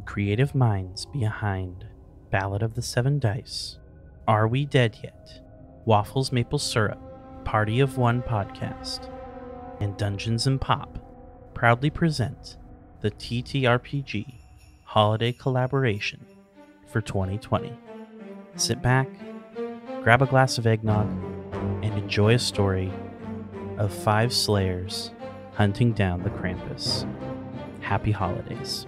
the creative minds behind Ballad of the Seven Dice, Are We Dead Yet? Waffles Maple Syrup, Party of One podcast, and Dungeons and Pop proudly present the TTRPG holiday collaboration for 2020. Sit back, grab a glass of eggnog, and enjoy a story of five slayers hunting down the Krampus. Happy holidays.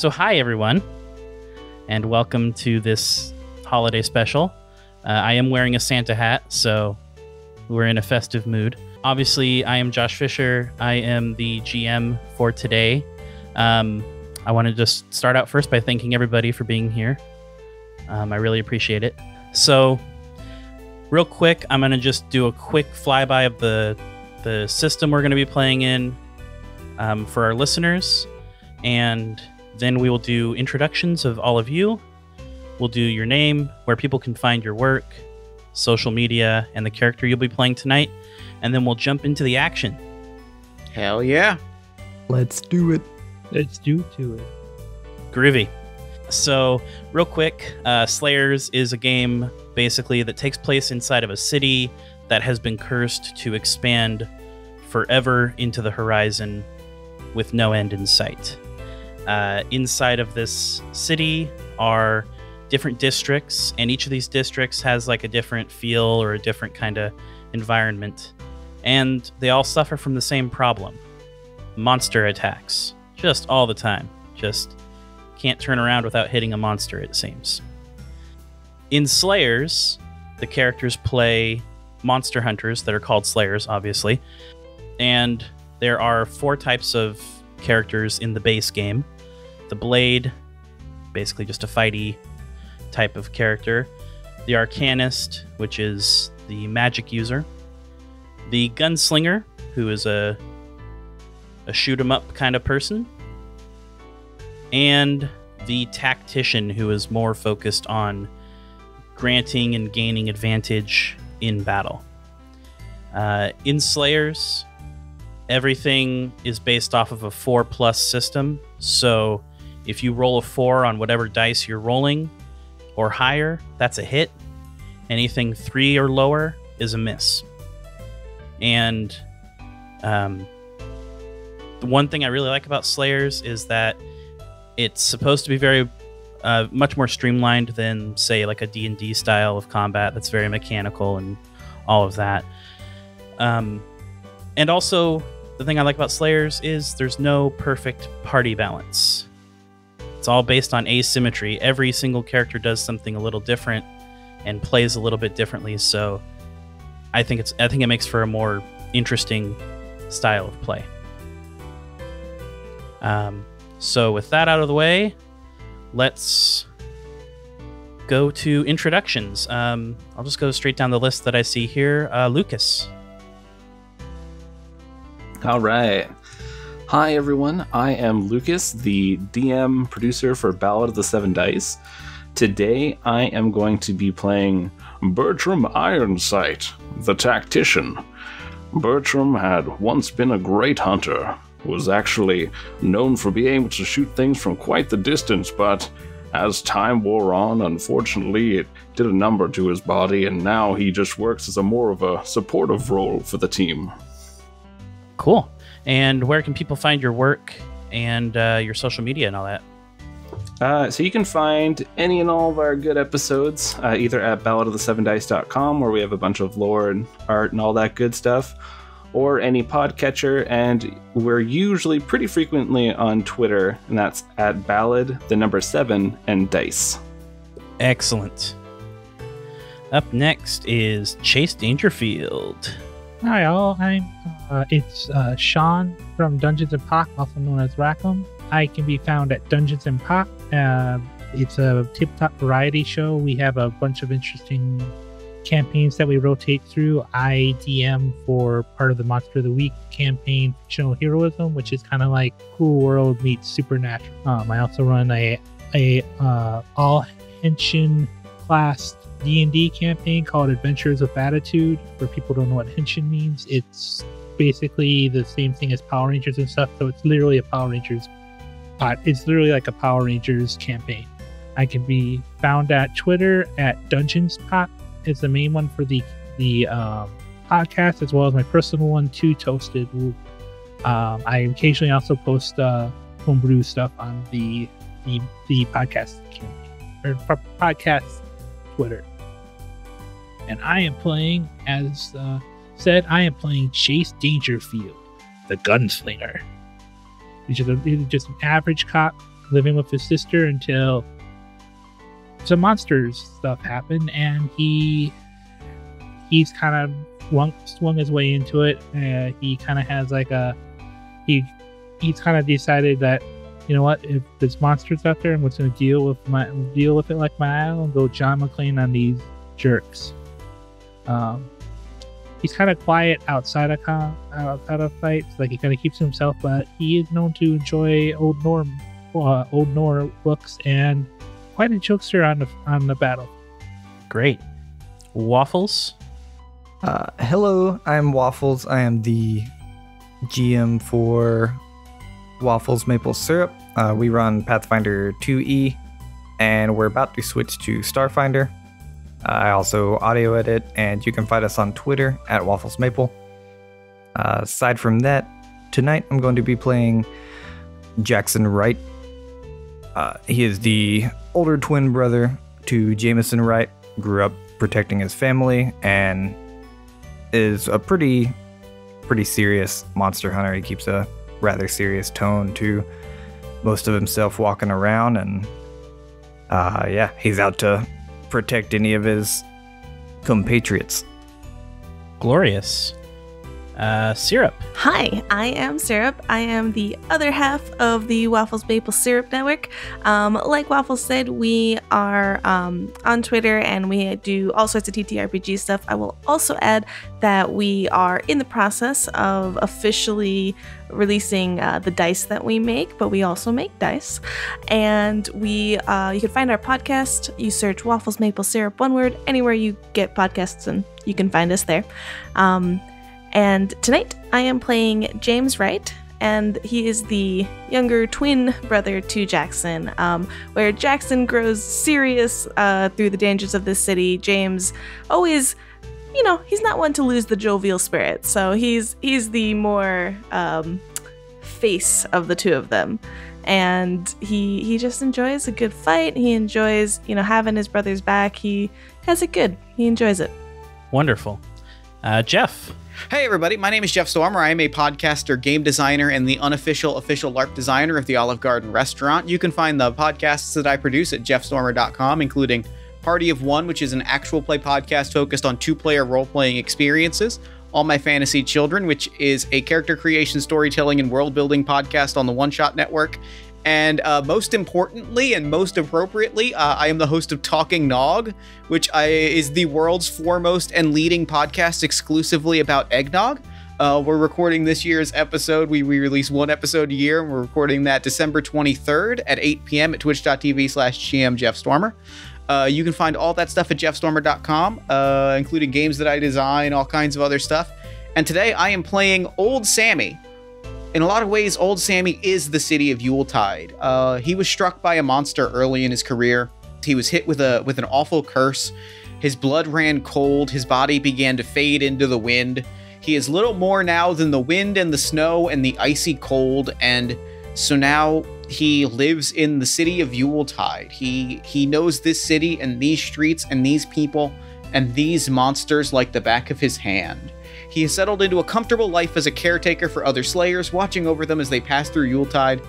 So, hi everyone, and welcome to this holiday special. Uh, I am wearing a Santa hat, so we're in a festive mood. Obviously, I am Josh Fisher. I am the GM for today. Um, I want to just start out first by thanking everybody for being here. Um, I really appreciate it. So, real quick, I'm going to just do a quick flyby of the the system we're going to be playing in um, for our listeners, and then we will do introductions of all of you. We'll do your name, where people can find your work, social media, and the character you'll be playing tonight, and then we'll jump into the action. Hell yeah. Let's do it. Let's do to it. Groovy. So, real quick, uh, Slayers is a game basically that takes place inside of a city that has been cursed to expand forever into the horizon with no end in sight. Uh, inside of this city are different districts, and each of these districts has like a different feel or a different kind of environment. And they all suffer from the same problem monster attacks, just all the time. Just can't turn around without hitting a monster, it seems. In Slayers, the characters play monster hunters that are called Slayers, obviously. And there are four types of characters in the base game. The Blade, basically just a fighty type of character, the Arcanist, which is the magic user, the Gunslinger, who is a a shoot 'em up kind of person, and the Tactician, who is more focused on granting and gaining advantage in battle. Uh, in Slayers, everything is based off of a four plus system. So if you roll a four on whatever dice you're rolling or higher, that's a hit. Anything three or lower is a miss. And um, the one thing I really like about Slayers is that it's supposed to be very uh, much more streamlined than say like a d&d style of combat that's very mechanical and all of that um, and also the thing i like about slayers is there's no perfect party balance it's all based on asymmetry every single character does something a little different and plays a little bit differently so i think it's i think it makes for a more interesting style of play um, so with that out of the way let's go to introductions. Um, I'll just go straight down the list that I see here. Uh, Lucas. All right. Hi, everyone. I am Lucas, the DM producer for Ballad of the Seven Dice. Today, I am going to be playing Bertram Ironsight, the tactician. Bertram had once been a great hunter, was actually known for being able to shoot things from quite the distance, but as time wore on, unfortunately, it did a number to his body, and now he just works as a more of a supportive role for the team. Cool. And where can people find your work and uh, your social media and all that? Uh, so you can find any and all of our good episodes uh, either at balladofthesevendice.com, where we have a bunch of lore and art and all that good stuff, or any podcatcher, and we're usually pretty frequently on Twitter, and that's at ballad, the number seven, and dice. Excellent. Up next is Chase Dangerfield. Hi, all. I'm. Uh, it's uh, Sean from Dungeons and Pop, also known as Rackham. I can be found at Dungeons and Pop. Uh, it's a tip-top variety show. We have a bunch of interesting campaigns that we rotate through. I DM for part of the Monster of the Week campaign, Fictional Heroism, which is kind of like Cool World meets Supernatural. Um, I also run a a uh, all henshin class D and D campaign called Adventures of Attitude. For people don't know what henshin means, it's basically the same thing as Power Rangers and stuff. So it's literally a Power Rangers. pot. it's literally like a Power Rangers campaign. I can be found at Twitter at Dungeons Pot is the main one for the the um, podcast, as well as my personal one, Too Toasted. Um, I occasionally also post uh, homebrew stuff on the the, the podcast or podcast Twitter. And I am playing, as uh, said, I am playing Chase Dangerfield, the gunslinger. He's just, a, he's just an average cop living with his sister until some monsters stuff happen, and he he's kind of swung, swung his way into it. Uh, he kind of has like a he he's kind of decided that you know what if there's monsters out there, I'm going to deal with my deal with it like my own. And go John McClane on these jerks. Um, he's kind of quiet outside of con- outside of fights. Like he kind of keeps to himself, but he is known to enjoy old Norm, uh, old Nor books and quite a jokester on the on the battle. Great. Waffles. Uh, hello, I'm Waffles. I am the GM for Waffles Maple Syrup. Uh, we run Pathfinder 2E, and we're about to switch to Starfinder. I also audio edit, and you can find us on Twitter at Waffles Maple. Uh, aside from that, tonight I'm going to be playing Jackson Wright. Uh, he is the older twin brother to Jameson Wright. Grew up protecting his family and is a pretty pretty serious monster hunter. He keeps a rather serious tone to most of himself walking around and uh yeah, he's out to protect any of his compatriots. Glorious. Uh, syrup. Hi, I am Syrup. I am the other half of the Waffles Maple Syrup Network. Um, like Waffles said, we are um, on Twitter and we do all sorts of TTRPG stuff. I will also add that we are in the process of officially releasing uh, the dice that we make, but we also make dice. And we, uh, you can find our podcast. You search Waffles Maple Syrup, one word, anywhere you get podcasts, and you can find us there. Um, and tonight I am playing James Wright, and he is the younger twin brother to Jackson. Um, where Jackson grows serious uh, through the dangers of this city, James always, you know, he's not one to lose the jovial spirit. So he's he's the more um, face of the two of them. And he he just enjoys a good fight. He enjoys, you know, having his brother's back. He has it good. He enjoys it. Wonderful. Uh, Jeff. Hey everybody, my name is Jeff Stormer. I am a podcaster, game designer, and the unofficial official LARP designer of the Olive Garden restaurant. You can find the podcasts that I produce at jeffstormer.com, including Party of One, which is an actual play podcast focused on two player role playing experiences. All My Fantasy Children, which is a character creation, storytelling, and world building podcast on the One Shot Network. And uh, most importantly, and most appropriately, uh, I am the host of Talking Nog, which I, is the world's foremost and leading podcast exclusively about eggnog. Uh, we're recording this year's episode. We, we release one episode a year, and we're recording that December 23rd at 8 p.m. at twitch.tv slash GM Jeff Stormer. Uh, you can find all that stuff at jeffstormer.com, uh, including games that I design, all kinds of other stuff. And today I am playing Old Sammy. In a lot of ways, Old Sammy is the city of Yuletide. Uh, he was struck by a monster early in his career. He was hit with a with an awful curse. His blood ran cold. His body began to fade into the wind. He is little more now than the wind and the snow and the icy cold, and so now he lives in the city of Yuletide. He he knows this city and these streets and these people and these monsters like the back of his hand. He has settled into a comfortable life as a caretaker for other slayers, watching over them as they pass through Yuletide.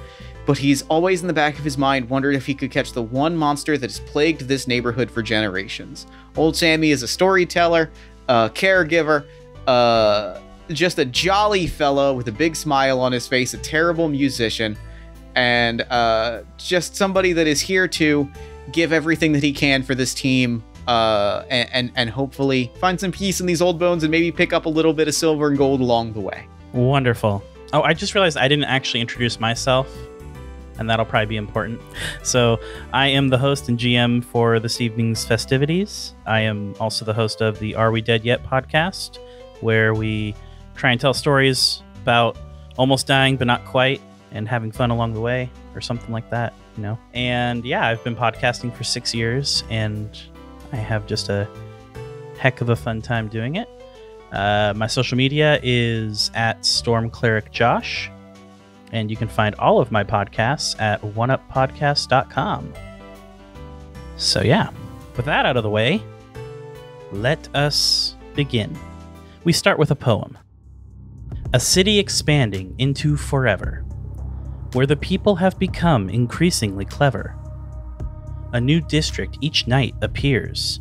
But he's always in the back of his mind wondering if he could catch the one monster that has plagued this neighborhood for generations. Old Sammy is a storyteller, a caregiver, uh, just a jolly fellow with a big smile on his face, a terrible musician, and uh, just somebody that is here to give everything that he can for this team uh, and, and and hopefully find some peace in these old bones and maybe pick up a little bit of silver and gold along the way. Wonderful. Oh, I just realized I didn't actually introduce myself, and that'll probably be important. So, I am the host and GM for this evening's festivities. I am also the host of the Are We Dead Yet podcast, where we try and tell stories about almost dying but not quite and having fun along the way or something like that, you know. And yeah, I've been podcasting for 6 years and I have just a heck of a fun time doing it. Uh, my social media is at Storm Cleric Josh, and you can find all of my podcasts at oneuppodcast.com. So, yeah, with that out of the way, let us begin. We start with a poem A city expanding into forever, where the people have become increasingly clever. A new district each night appears,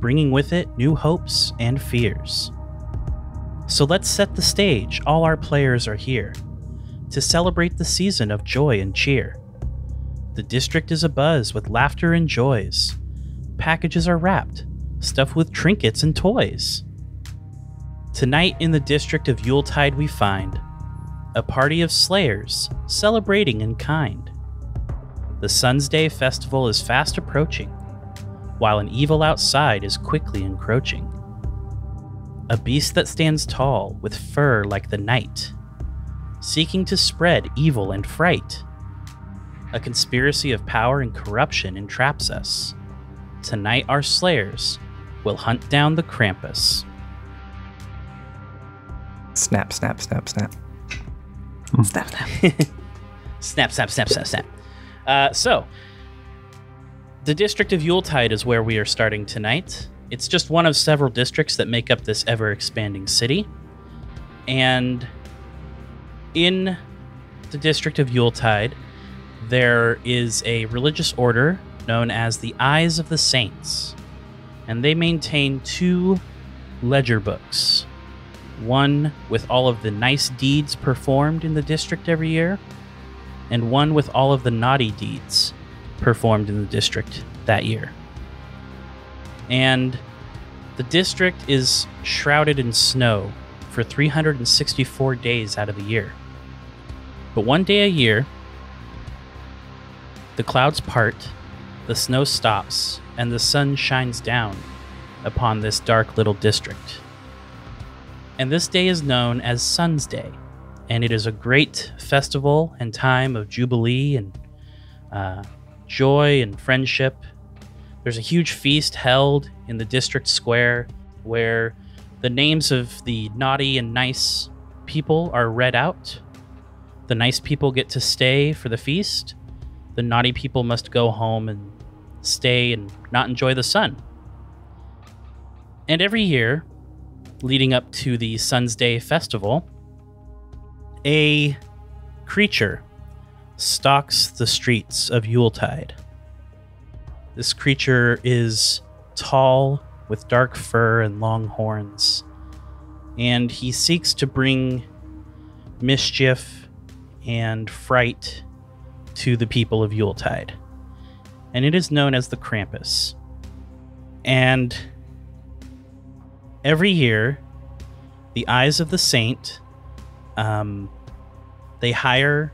bringing with it new hopes and fears. So let's set the stage, all our players are here to celebrate the season of joy and cheer. The district is abuzz with laughter and joys. Packages are wrapped, stuffed with trinkets and toys. Tonight in the district of Yuletide, we find a party of slayers celebrating in kind. The Sunsday festival is fast approaching, while an evil outside is quickly encroaching. A beast that stands tall, with fur like the night, seeking to spread evil and fright. A conspiracy of power and corruption entraps us. Tonight, our slayers will hunt down the Krampus. Snap, snap, snap, snap. Snap, snap. snap, snap, snap, snap, snap. Uh, so, the district of Yuletide is where we are starting tonight. It's just one of several districts that make up this ever expanding city. And in the district of Yuletide, there is a religious order known as the Eyes of the Saints. And they maintain two ledger books one with all of the nice deeds performed in the district every year, and one with all of the naughty deeds performed in the district that year. And the district is shrouded in snow for 364 days out of the year. But one day a year, the clouds part, the snow stops, and the sun shines down upon this dark little district. And this day is known as Sunsday, and it is a great festival and time of jubilee and uh, joy and friendship. There's a huge feast held in the district square where the names of the naughty and nice people are read out. The nice people get to stay for the feast. The naughty people must go home and stay and not enjoy the sun. And every year, leading up to the Sunsday festival, a creature stalks the streets of Yuletide. This creature is tall, with dark fur and long horns, and he seeks to bring mischief and fright to the people of Yuletide. And it is known as the Krampus. And every year, the Eyes of the Saint, um, they hire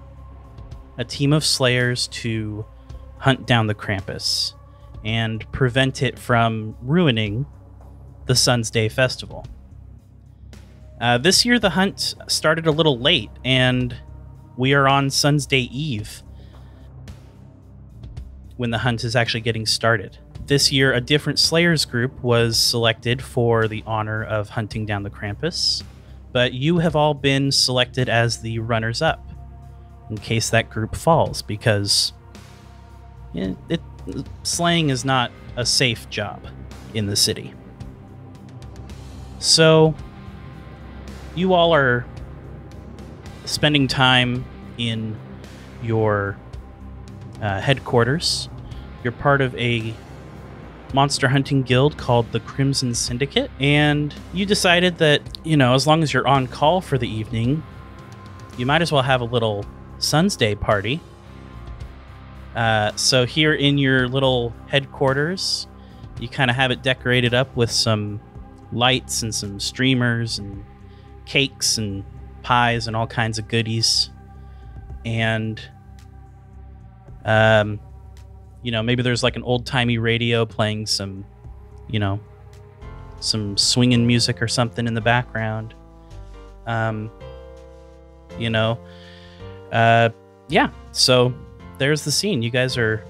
a team of slayers to hunt down the Krampus and prevent it from ruining the Sunsday festival. Uh, this year, the hunt started a little late, and we are on Sunsday Eve when the hunt is actually getting started. This year, a different Slayers group was selected for the honor of hunting down the Krampus, but you have all been selected as the runners up in case that group falls because it, it, slaying is not a safe job in the city. So, you all are spending time in your uh, headquarters. You're part of a monster hunting guild called the Crimson Syndicate, and you decided that, you know, as long as you're on call for the evening, you might as well have a little Sunsday party. Uh, so, here in your little headquarters, you kind of have it decorated up with some lights and some streamers and cakes and pies and all kinds of goodies. And um you know, maybe there's like an old-timey radio playing some, you know, some swinging music or something in the background. Um you know, uh yeah, so there's the scene. You guys are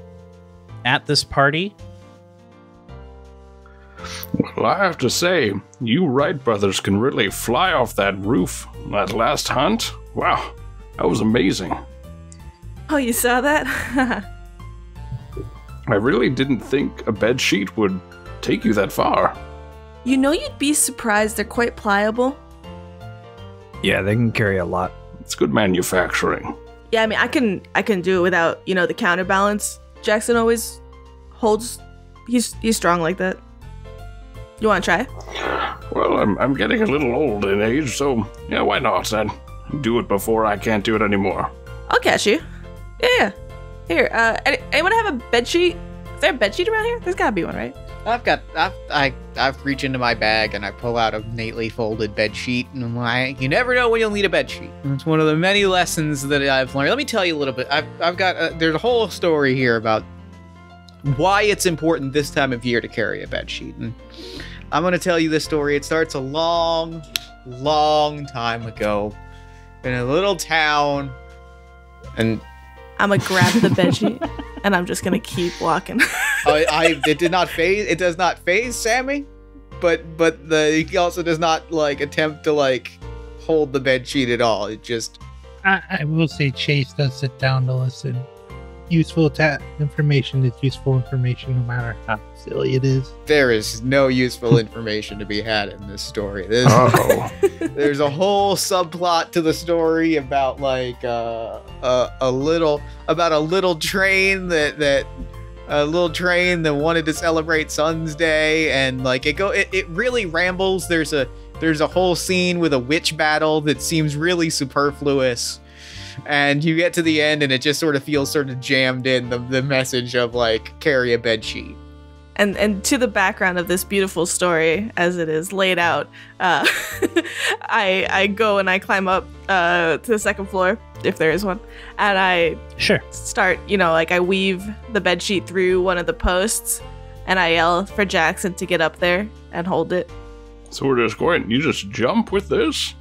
at this party. Well, I have to say, you Wright brothers can really fly off that roof. That last hunt? Wow, that was amazing. Oh, you saw that? I really didn't think a bed sheet would take you that far. you know, you'd be surprised. They're quite pliable. Yeah, they can carry a lot. It's good manufacturing. Yeah, I mean, I can I can do it without you know the counterbalance. Jackson always holds. He's he's strong like that. You want to try? Well, I'm, I'm getting a little old in age, so yeah, why not then? Do it before I can't do it anymore. I'll catch you. Yeah, yeah. Here, uh, anyone have a bed sheet? Is there a bed sheet around here? There's gotta be one, right? I've got I've I I've reach into my bag and I pull out a neatly folded bed sheet and I'm like, you never know when you'll need a bed sheet. It's one of the many lessons that I've learned. Let me tell you a little bit. I've I've got uh there's a whole story here about why it's important this time of year to carry a bed sheet. And I'm gonna tell you this story. It starts a long, long time ago in a little town, and I'm gonna grab the bed sheet and I'm just gonna keep walking. I, I it did not phase it does not phase Sammy, but but the he also does not like attempt to like hold the bed sheet at all. It just I, I will say Chase does sit down to listen. Useful ta- information is useful information, no matter how silly it is. there is no useful information to be had in this story. This, Oh, there's a whole subplot to the story about like uh, a a little about a little train that that a little train that wanted to celebrate Sunsday and like it go it, it really rambles. There's a there's a whole scene with a witch battle that seems really superfluous. And you get to the end and it just sort of feels sort of jammed in the, the message of like carry a bed sheet. and and to the background of this beautiful story as it is laid out uh, i i go and i climb up uh, to the second floor if there is one and i Sure. start you know like i weave the bed sheet through one of the posts and i yell for jackson to get up there and hold it so we're just going. You just jump with this?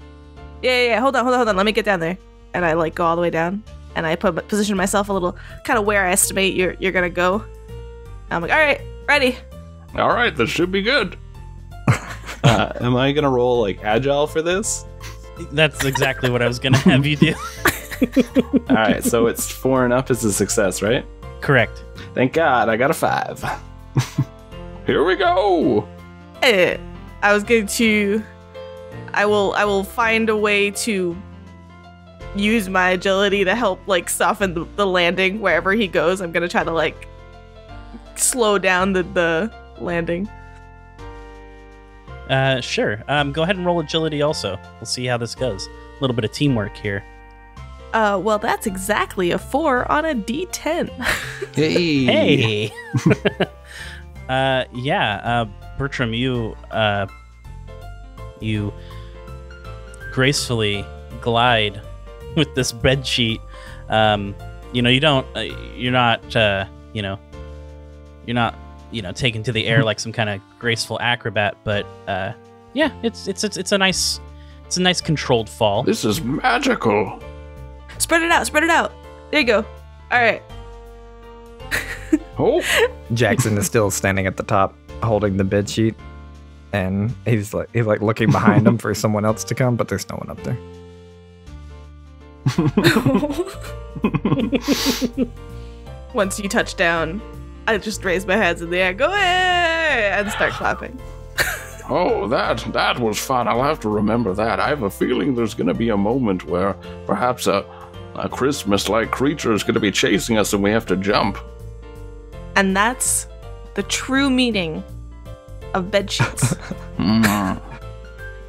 yeah yeah, yeah hold on hold on hold on let me get down there and i like go all the way down and i put position myself a little kind of where i estimate you're you're gonna go i'm like all right ready All right, this should be good. Uh, am I gonna roll like agile for this? That's exactly what I was going to have you do. All right, so it's four and up is a success, right? Correct. Thank God, I got a five. Here we go. Eh, I was going to I will I will find a way to use my agility to help like soften the, the landing wherever he goes. I'm gonna try to like slow down the, the landing. Uh, sure. Um, go ahead and roll agility also. We'll see how this goes. A little bit of teamwork here. Uh well that's exactly a four on a D ten. Hey. Hey. uh, yeah. Uh, Bertram, you uh, you gracefully glide with this bed sheet. Um, you know, you don't. Uh, you're not. Uh, you know, you're not. You know, taken to the air like some kind of graceful acrobat. But uh, yeah, it's it's it's it's a nice. It's a nice controlled fall. This is magical. spread it out, spread it out. There you go. Alright. Oh, Jackson is still standing at the top, holding the bed sheet, and he's like he's like looking behind him for someone else to come, but there's no one up there. Once you touch down, I just raise my hands in the air, go hey and start clapping. oh, that that was fun. I'll have to remember that. I have a feeling there's going to be a moment where perhaps a a Christmas-like creature is going to be chasing us, and we have to jump. And that's the true meaning of bed sheets. Mm.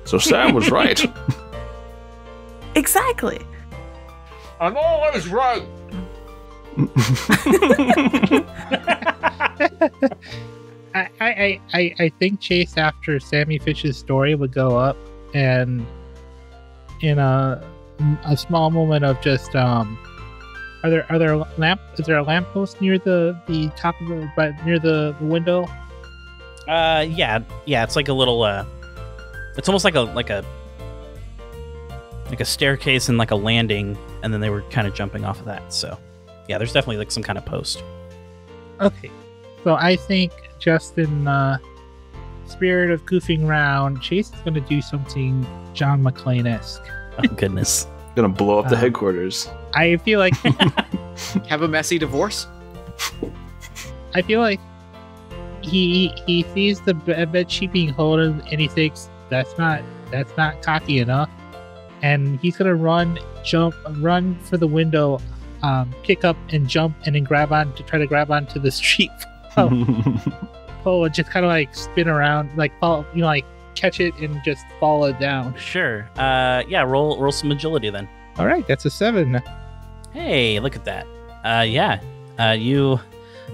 So Sam was right. exactly. I'm always right. I, I I, I, I think Chase after Sammy Fish's story would go up and in a a small moment of just um are there are there lamp is there a lamppost near the the top of the but near the, the window? Uh, yeah, yeah. It's like a little. Uh, it's almost like a like a like a staircase and like a landing, and then they were kind of jumping off of that. So, yeah, there's definitely like some kind of post. Okay. So I think just in uh spirit of goofing around, Chase is gonna do something John McClane esque. Oh goodness. Gonna blow up the Uh, headquarters. I feel like Have a messy divorce? I feel like he he sees the be- bed sheet being holding and he thinks that's not that's not cocky enough, and he's gonna run, jump, run for the window, um, pick up and jump and then grab on to try to grab onto the street pole and just kind of like spin around, like fall, you know, like catch it and just fall it down. Sure. Uh, yeah. Roll roll some agility then. All right, that's a seven. Hey, look at that. Uh, yeah. Uh, you,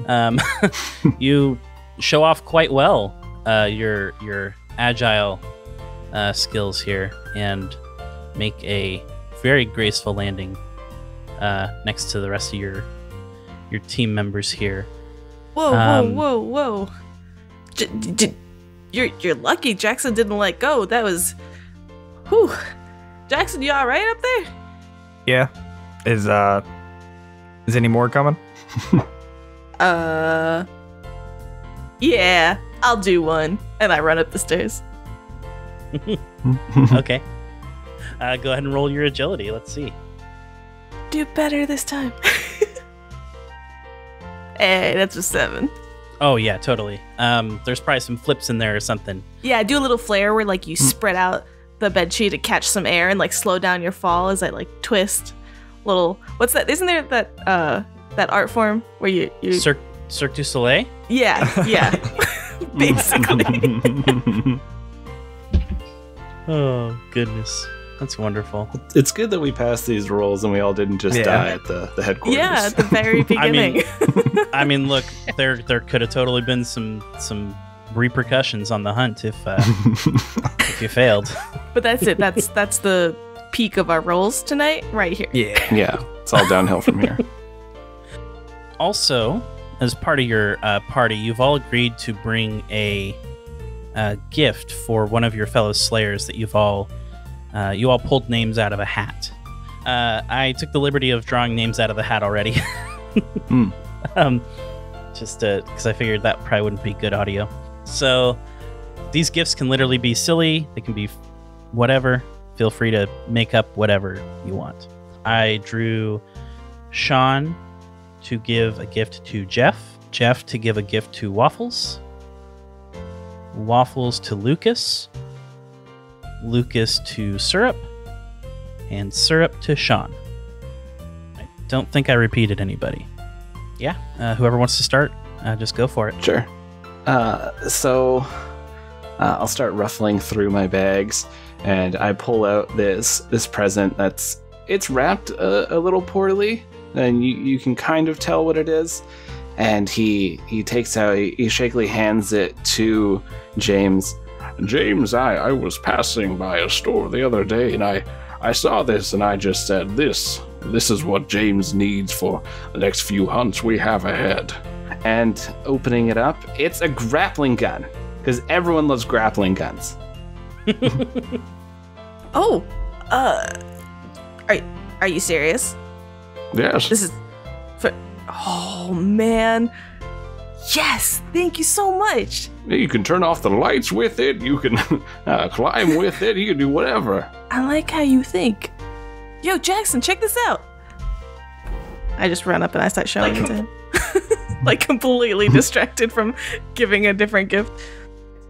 um, you show off quite well. Uh, your your agile uh, skills here and make a very graceful landing uh, next to the rest of your your team members here. Whoa, Um, whoa, whoa, whoa! J- j- you're you're lucky Jackson didn't let go. That was, whew. Jackson, you all right up there? Yeah. Is uh is any more coming? Uh, yeah, I'll do one. And I run up the stairs. okay. Uh, go ahead and roll your agility. Let's see. Do better this time. hey, that's a seven. Oh yeah, totally. Um, there's probably some flips in there or something. Yeah, do a little flare where like you spread out the bed sheet to catch some air and like slow down your fall as I like twist. Little what's that? Isn't there that uh that art form where you you Cirque, Cirque du Soleil. yeah yeah basically. Oh goodness, that's wonderful. it's good that we passed these rolls and we all didn't just Yeah. die at the, the headquarters. yeah at the very I mean- beginning. I mean, look, there there could have totally been some some repercussions on the hunt if uh, if you failed. but that's it. That's that's the peak of our rolls tonight right here. Yeah. yeah, it's all downhill from here. Also, as part of your uh, party, you've all agreed to bring a uh, gift for one of your fellow slayers that you've all uh, you all pulled names out of a hat. Uh, I took the liberty of drawing names out of the hat already. Hmm. um, just because I figured that probably wouldn't be good audio. So these gifts can literally be silly. They can be whatever. Feel free to make up whatever you want. I drew Sean to give a gift to Jeff, Jeff to give a gift to Waffles, Waffles to Lucas, Lucas to Syrup, and Syrup to Sean. I don't think I repeated anybody. Yeah, uh, whoever wants to start, uh, just go for it. Sure. Uh, so uh, I'll start ruffling through my bags, and I pull out this this present that's it's wrapped a, a little poorly, and you you can kind of tell what it is. And he he takes out he, he shakily hands it to James. James, I I was passing by a store the other day, and I I saw this, and I just said this. This is what James needs for the next few hunts we have ahead and opening it up, it's a grappling gun because everyone loves grappling guns. Oh, uh, are are you serious? Yes. This is for. Oh man, yes! Thank you so much. You can turn off the lights with it. You can uh, climb with it. You can do whatever. I like how you think. Yo, Jackson, check this out. I just run up and I start showing it to him. like completely distracted from giving a different gift.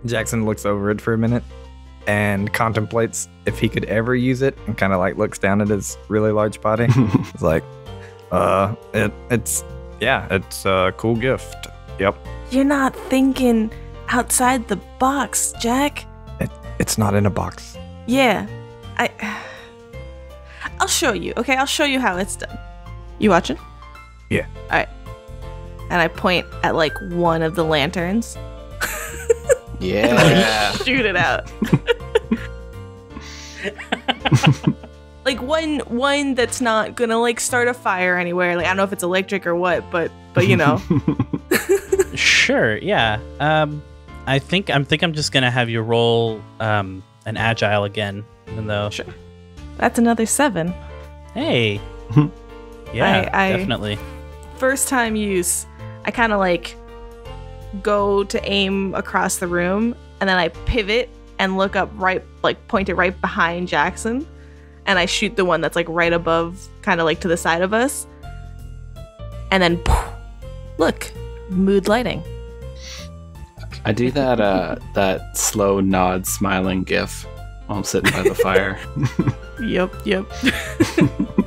Jackson looks over it for a minute and contemplates if he could ever use it and kind of like looks down at his really large body. It's like, uh, it, it's, yeah, it's a cool gift. Yep. You're not thinking outside the box, Jack. It, It's not in a box. Yeah, I. I'll show you. Okay, I'll show you how it's done. You watching? Yeah. All right. And I point at like one of the lanterns. Yeah. Shoot it out. like one one that's not gonna like start a fire anywhere. Like I don't know if it's electric or what, but but you know. Sure, yeah. Um, I think I'm think I'm just gonna have you roll um an agile again, even though. Sure. That's another seven. Hey. yeah, I- I- definitely. First time use, I kind of like go to aim across the room, and then I pivot and look up right, like point it right behind Jackson, and I shoot the one that's like right above, kind of like to the side of us, and then look, mood lighting. I do that uh that slow nod smiling gif while I'm sitting by the fire. Yep, yep.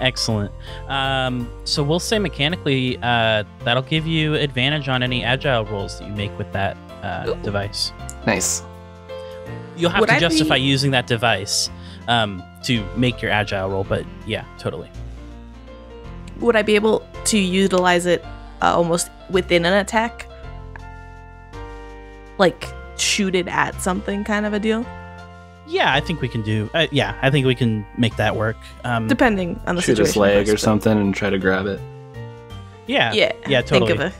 Excellent. Um, so we'll say mechanically, uh, that'll give you advantage on any agile rolls that you make with that uh, device. nice. You'll have Would to I justify be- using that device um, to make your agile roll, but yeah, totally. Would I be able to utilize it uh, almost within an attack? Like shoot it at something, kind of a deal. Yeah, I think we can do. Uh, yeah, I think we can make that work. Um, Depending on the Shoot situation. his leg of or something and try to grab it. yeah, Yeah, yeah, totally. Think of a.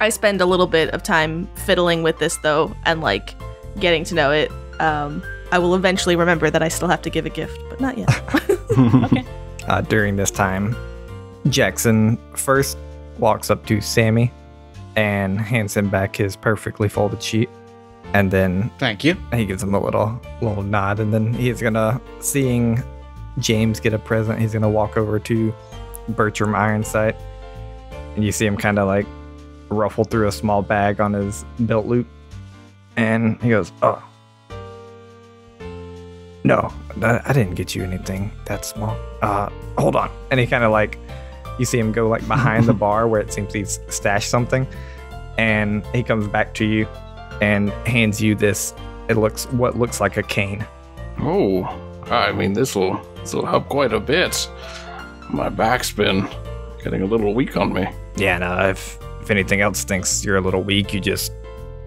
I spend a little bit of time fiddling with this though, and like getting to know it. Um, I will eventually remember that I still have to give a gift, but not yet. okay. Uh, during this time, Jackson first walks up to Sammy and hands him back his perfectly folded sheet. And then Thank you. he gives him a little little nod. And then he's gonna, seeing James get a present, he's gonna walk over to Bertram Ironsight. And you see him kind of like ruffle through a small bag on his belt loop. And he goes, Oh. No, I I didn't get you anything that small. Uh, hold on. And he kind of like, you see him go like behind the bar where it seems he's stashed something. And he comes back to you and hands you this. It looks what looks like a cane. Oh, I mean, this will this will help quite a bit. My back's been getting a little weak on me. Yeah, no, if if anything else thinks you're a little weak, you just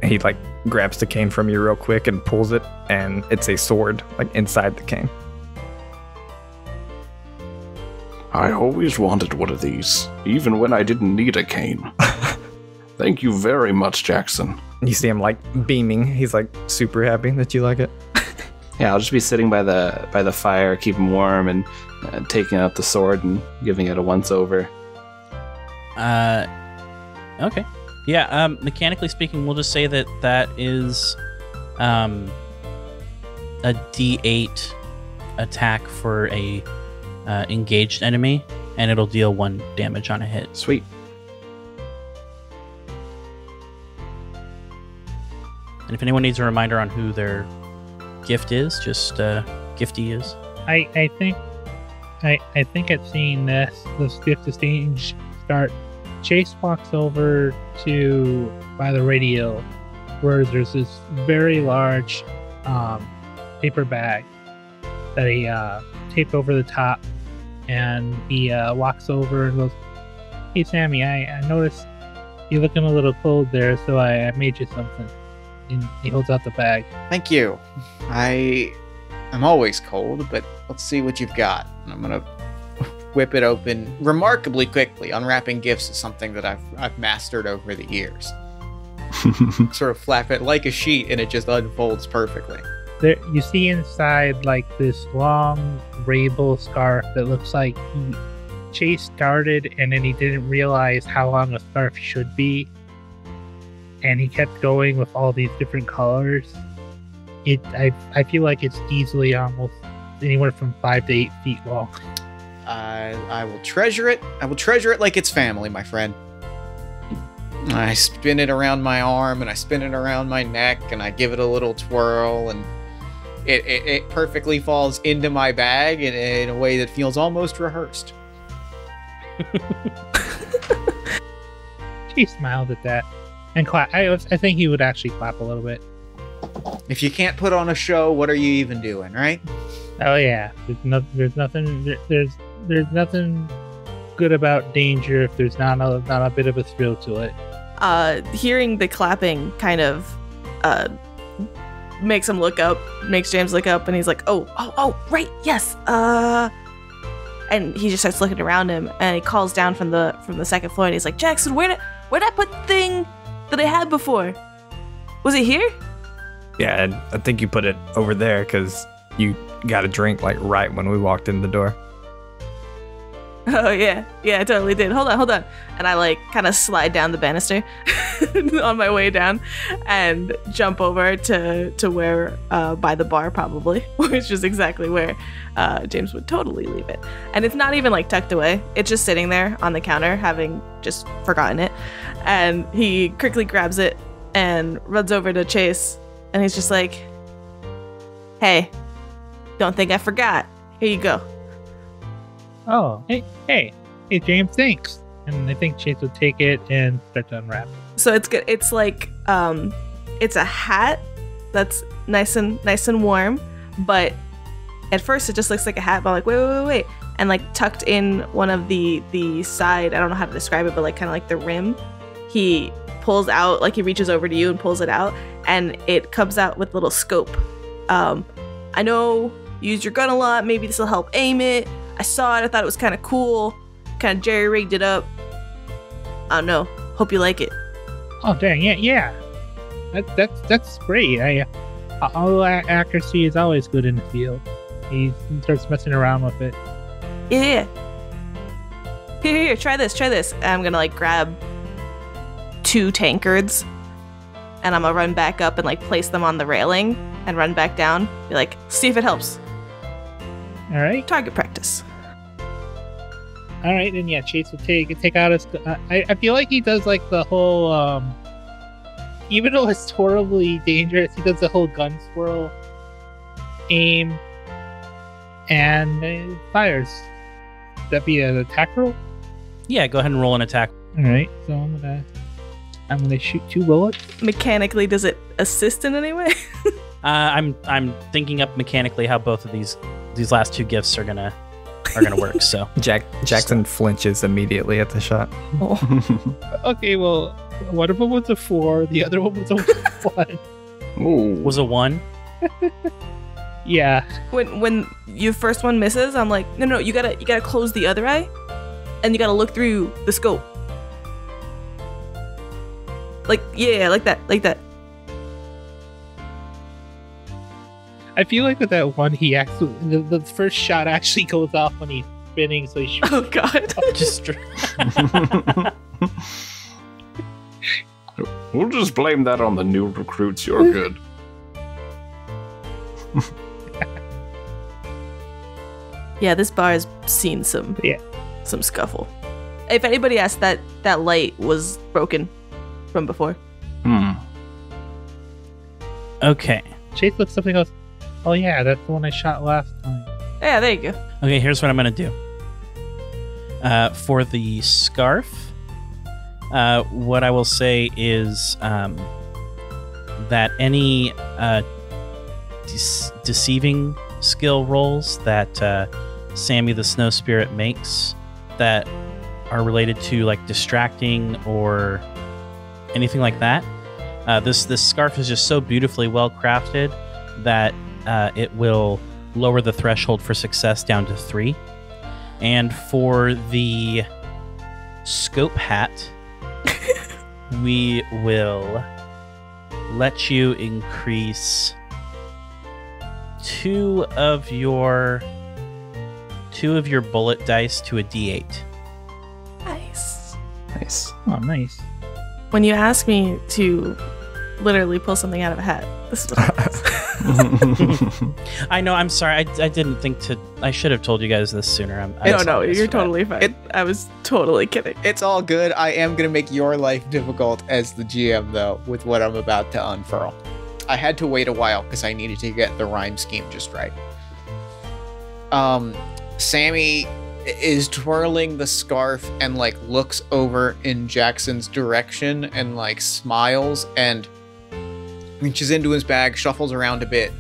he like grabs the cane from you real quick and pulls it, and it's a sword like inside the cane. I always wanted one of these, even when I didn't need a cane. Thank you very much, Jackson. You see him like beaming. He's like super happy that you like it. Yeah, I'll just be sitting by the by the fire, keeping warm, and uh, taking out the sword and giving it a once over. Uh, okay. Yeah. Um, mechanically speaking, we'll just say that that is, um, a D8 attack for a uh, engaged enemy, and it'll deal one damage on a hit. Sweet. And if anyone needs a reminder on who their gift is, just uh, Gifty is. I I think I I think at seeing this this gift exchange start, Chase walks over to by the radio where there's this very large um, paper bag that he uh, taped over the top, and he uh, walks over and goes, "Hey Sammy, I, I noticed you're looking a little cold there, so I, I made you something." And he holds out the bag. Thank you. I I am always cold, but let's see what you've got. I'm gonna whip it open remarkably quickly. Unwrapping gifts is something that I've I've mastered over the years. Sort of flap it like a sheet, and it just unfolds perfectly. there you see inside like this long rabel scarf that looks like he Chase started and then he didn't realize how long a scarf should be. And he kept going with all these different colors. It I I feel like it's easily almost anywhere from five to eight feet long. I I will treasure it. I will treasure it like it's family, my friend. I spin it around my arm and I spin it around my neck and I give it a little twirl and it, it, it perfectly falls into my bag in, in a way that feels almost rehearsed. Chase smiled at that and clap. I I think he would actually clap a little bit. If you can't put on a show, what are you even doing, right? Oh yeah, there's no, there's nothing, there, there's, there's nothing good about danger if there's not a, not a bit of a thrill to it. uh, hearing the clapping kind of uh, makes him look up, makes James look up, and he's like, "Oh, oh, oh, right, yes." Uh, and he just starts looking around him, and he calls down from the from the second floor, and he's like, "Jackson, where did where did I put the thing that I had before? Was it here?" Yeah, and I think you put it over there because you got a drink like right when we walked in the door. Oh yeah, yeah, I totally did. Hold on, hold on. And I like kind of slide down the banister on my way down, and jump over to to where uh, by the bar probably, which is exactly where uh, James would totally leave it. And it's not even like tucked away; it's just sitting there on the counter, having just forgotten it. And he quickly grabs it and runs over to Chase, and he's just like, "Hey, don't think I forgot. Here you go." Oh, hey, hey, hey, James, thanks. And I think Chase would take it and start to unwrap. So it's good. It's like um, it's a hat that's nice and nice and warm, but at first it just looks like a hat. But I'm like, wait, wait, wait, wait, and like tucked in one of the the side. I don't know how to describe it, but like kind of like the rim. He pulls out like he reaches over to you and pulls it out, and it comes out with a little scope. Um, I know you use your gun a lot. Maybe this will help aim it. I saw it. I thought it was kind of cool. Kind of jerry rigged it up. I don't know. Hope you like it. Oh, dang, yeah, yeah. That, that's that's great. I, uh, all accuracy is always good in the field. He starts messing around with it. Yeah. Here, here, here, try this, try this. And I'm gonna like grab two tankards and I'm gonna run back up and like place them on the railing and run back down. Be like, see if it helps. All right, Target practice. all right, and yeah, Chase will take take out his. Uh, I I feel like he does like the whole. um Even though it's horribly dangerous, he does the whole gun swirl, aim, and uh, fires. Would that be an attack roll? Yeah, go ahead and roll an attack. All right, so I'm gonna I'm gonna shoot two bullets. Mechanically, does it assist in any way? Uh, I'm I'm thinking up mechanically how both of these these last two gifts are gonna are gonna work. So Jack Jackson flinches immediately at the shot. Oh. Okay, well, one of them was a four, the other one was a one. Ooh. was a one. Yeah, when when your first one misses, I'm like, no, no, you gotta you gotta close the other eye, and you gotta look through the scope. Like yeah, like that, like that. I feel like with that one, he actually the, the first shot actually goes off when he's spinning, so he shoots. Oh god. Just we'll just blame that on the new recruits. You're good. Yeah, this bar has seen some Yeah. some scuffle. If anybody asked that that light was broken from before. Hmm. okay. Chase looks something else. Oh yeah, that's the one I shot last time. Yeah, there you go. Okay, here's what I'm gonna do. Uh, for the scarf, uh, what I will say is um, that any uh, dece- deceiving skill rolls that uh, Sammy the Snow Spirit makes that are related to like distracting or anything like that. Uh, this this scarf is just so beautifully well crafted that uh, it will lower the threshold for success down to three. And for the scope hat, we will let you increase two of your two of your bullet dice to a d8. Nice. nice. Oh, nice. When you ask me to literally pull something out of a hat, this is what happens. I know. I'm sorry. I, I didn't think to. I should have told you guys this sooner. I'm, I no, no, apologize you're for that. totally fine. It- I was totally kidding. It's all good. I am gonna make your life difficult as the GM though, with what I'm about to unfurl. I had to wait a while because I needed to get the rhyme scheme just right. Um, Sammy is twirling the scarf and like looks over in Jackson's direction and like smiles and reaches into his bag, shuffles around a bit,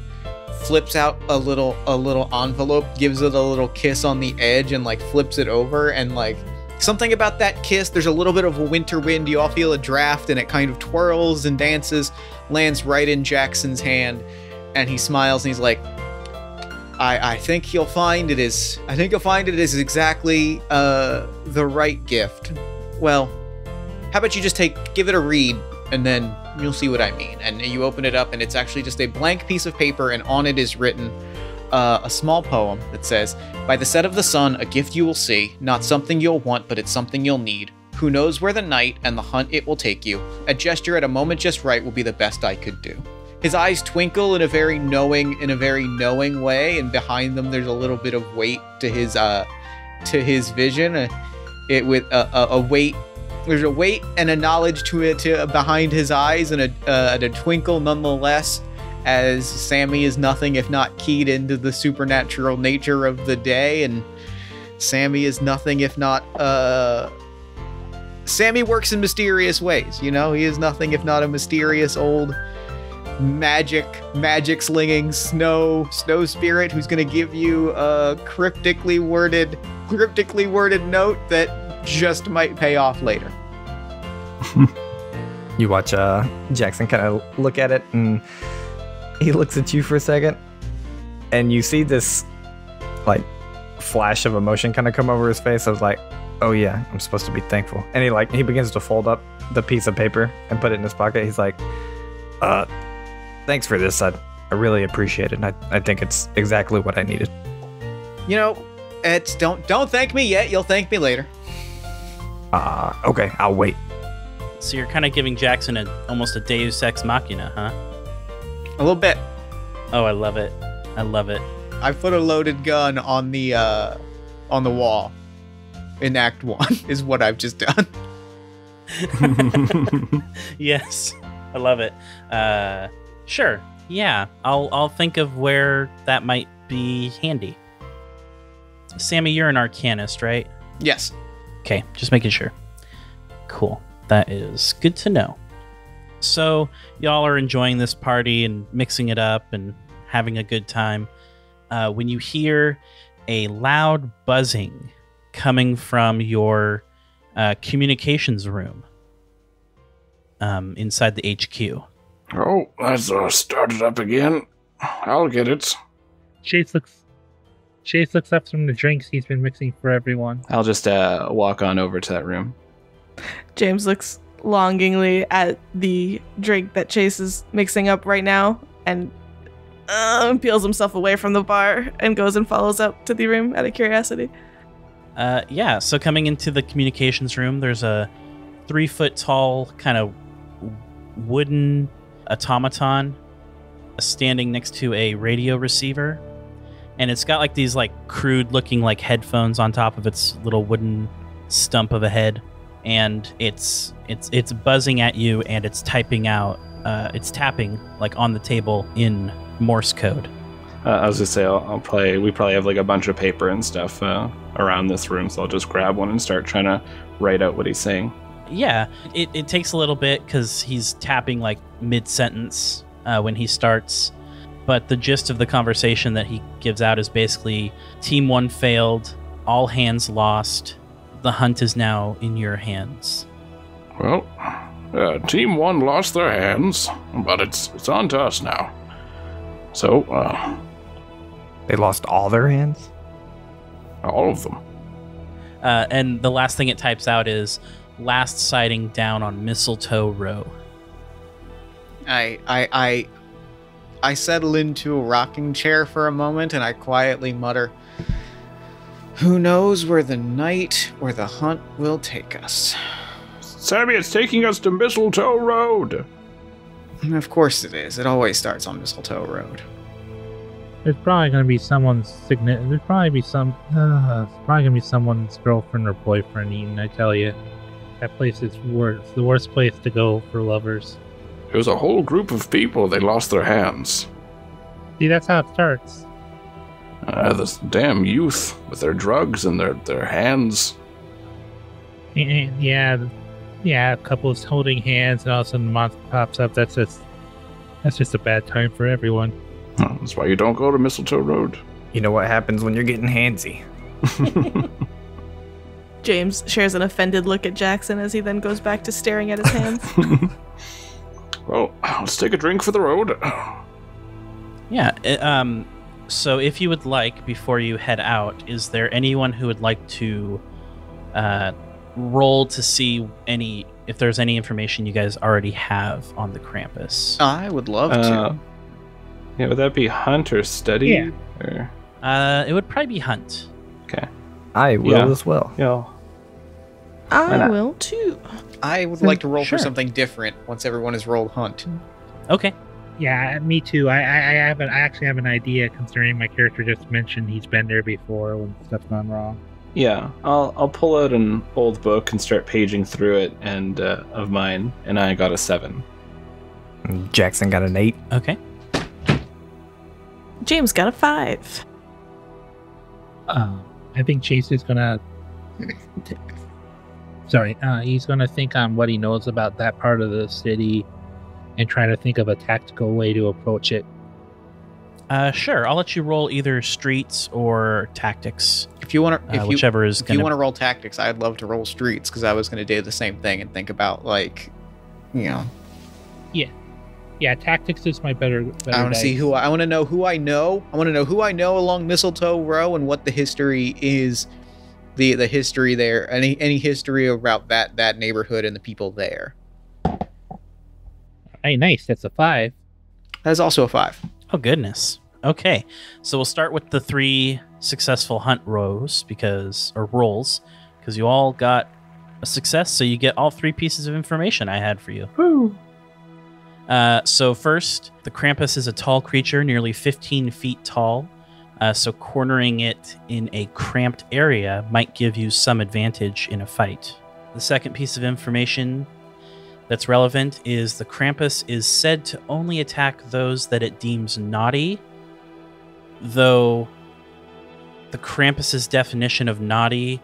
flips out a little a little envelope, gives it a little kiss on the edge and like flips it over and like Something about that kiss, there's a little bit of a winter wind. You all feel a draft, and it kind of twirls and dances, lands right in Jackson's hand, and he smiles and he's like, I, I think you'll find it is I think you'll find it is exactly uh the right gift. Well, how about you just take give it a read and then you'll see what I mean. And you open it up and it's actually just a blank piece of paper and on it is written uh, a small poem that says, "By the set of the sun, a gift you will see, not something you'll want, but it's something you'll need. Who knows where the night and the hunt it will take you? A gesture at a moment just right will be the best I could do." His eyes twinkle in a very knowing, in a very knowing way, and behind them there's a little bit of weight to his, uh, to his vision. Uh, it with a, a, a weight. There's a weight and a knowledge to it to, behind his eyes, and a, uh, and a twinkle nonetheless. As Sammy is nothing if not keyed into the supernatural nature of the day, and Sammy is nothing if not uh Sammy works in mysterious ways, you know? He is nothing if not a mysterious old magic magic slinging snow snow spirit who's going to give you a cryptically worded cryptically worded note that just might pay off later. You watch uh, Jackson kind of look at it, and he looks at you for a second, and you see this like flash of emotion kind of come over his face. I was like, "Oh yeah, I'm supposed to be thankful." And he like he begins to fold up the piece of paper and put it in his pocket. He's like, "Uh, thanks for this. I I really appreciate it. And I I think it's exactly what I needed." You know, it's don't don't thank me yet. You'll thank me later. Uh, okay, I'll wait. So you're kind of giving Jackson a, almost a Deus Ex Machina, huh? A little bit. Oh, I love it. I love it. I put a loaded gun on the uh on the wall in Act One. Is what I've just done. yes, I love it. Uh, sure. Yeah, I'll I'll think of where that might be handy. Sammy, you're an arcanist, right? Yes. Okay, just making sure. Cool. That is good to know. So, y'all are enjoying this party and mixing it up and having a good time. Uh, when you hear a loud buzzing coming from your uh, communications room um, inside the HQ. Oh, that's uh, started up again. I'll get it. Chase looks. Chase looks up from the drinks he's been mixing for everyone. I'll just uh, walk on over to that room. James looks longingly at the drink that Chase is mixing up right now and uh, peels himself away from the bar and goes and follows up to the room out of curiosity. Uh, yeah, so coming into the communications room, there's a three foot tall kind of wooden automaton standing next to a radio receiver. And it's got like these like crude looking like headphones on top of its little wooden stump of a head. And it's it's it's buzzing at you and it's typing out uh, it's tapping like on the table in Morse code. Uh, I was just say I'll, I'll probably we probably have like a bunch of paper and stuff uh, around this room, so I'll just grab one and start trying to write out what he's saying. Yeah, it, it takes a little bit because he's tapping like mid sentence uh, when he starts. But the gist of the conversation that he gives out is basically Team One failed, all hands lost, the hunt is now in your hands. Well, uh, Team One lost their hands, but it's it's on to us now. So, uh, They lost all their hands. all of them. Uh, and the last thing it types out is last sighting down on Mistletoe Row. I I I I settle into a rocking chair for a moment and I quietly mutter, "Who knows where the night or the hunt will take us?" Sammy, it's taking us to Mistletoe Road. Of course it is. It always starts on Mistletoe Road. There's probably gonna be someone's significant. There's probably be some. Uh, there's probably gonna be someone's girlfriend or boyfriend eating. I tell you, that place is worse. The worst place to go for lovers. It was a whole group of people. They lost their hands. See, that's how it starts. Uh, this damn youth with their drugs and their, their hands. Yeah, yeah. A couple is holding hands, and all of a sudden the monster pops up. That's just. That's just a bad time for everyone. Huh, That's why you don't go to Mistletoe Road. You know what happens when you're getting handsy. James shares an offended look at Jackson as he then goes back to staring at his hands. Well, let's take a drink for the road. Yeah. it- um, so, if you would like, before you head out, is there anyone who would like to uh, roll to see any if there's any information you guys already have on the Krampus? I would love Uh, to. yeah, would that be hunt or study? Yeah. Or, Uh, it would probably be Hunt. okay. I will Yeah. as well. Yeah. I will too. I would like to roll sure. for something different once everyone has rolled hunt. Okay. Yeah, me too. I, I, I have an, I actually have an idea concerning my character. Just mentioned he's been there before when stuff's gone wrong. Yeah, I'll I'll pull out an old book and start paging through it, and uh, of mine, and I got a seven. Jackson got an eight. Okay. James got a five. Um, I think Chase is gonna. Sorry, uh, he's gonna think on what he knows about that part of the city, and try to think of a tactical way to approach it. Uh, sure. I'll let you roll either streets or tactics, If you want to, uh, if you whichever is if going you want to roll tactics, I'd love to roll streets because I was going to do the same thing and think about like, you know, Yeah, yeah. tactics is my better. better I want to see who I, I want to know who I know. I want to know who I know along Mistletoe Row and what the history is, the the history there, any any history about that that neighborhood and the people there. Hey, nice. That's a five. That is also a five. Oh goodness. Okay, so we'll start with the three successful hunt rows because or rolls because you all got a success, so you get all three pieces of information I had for you. Woo! Uh, so first, the Krampus is a tall creature, nearly 15 feet tall. Uh, so cornering it in a cramped area might give you some advantage in a fight. The second piece of information that's relevant is the Krampus is said to only attack those that it deems naughty, though the Krampus's definition of naughty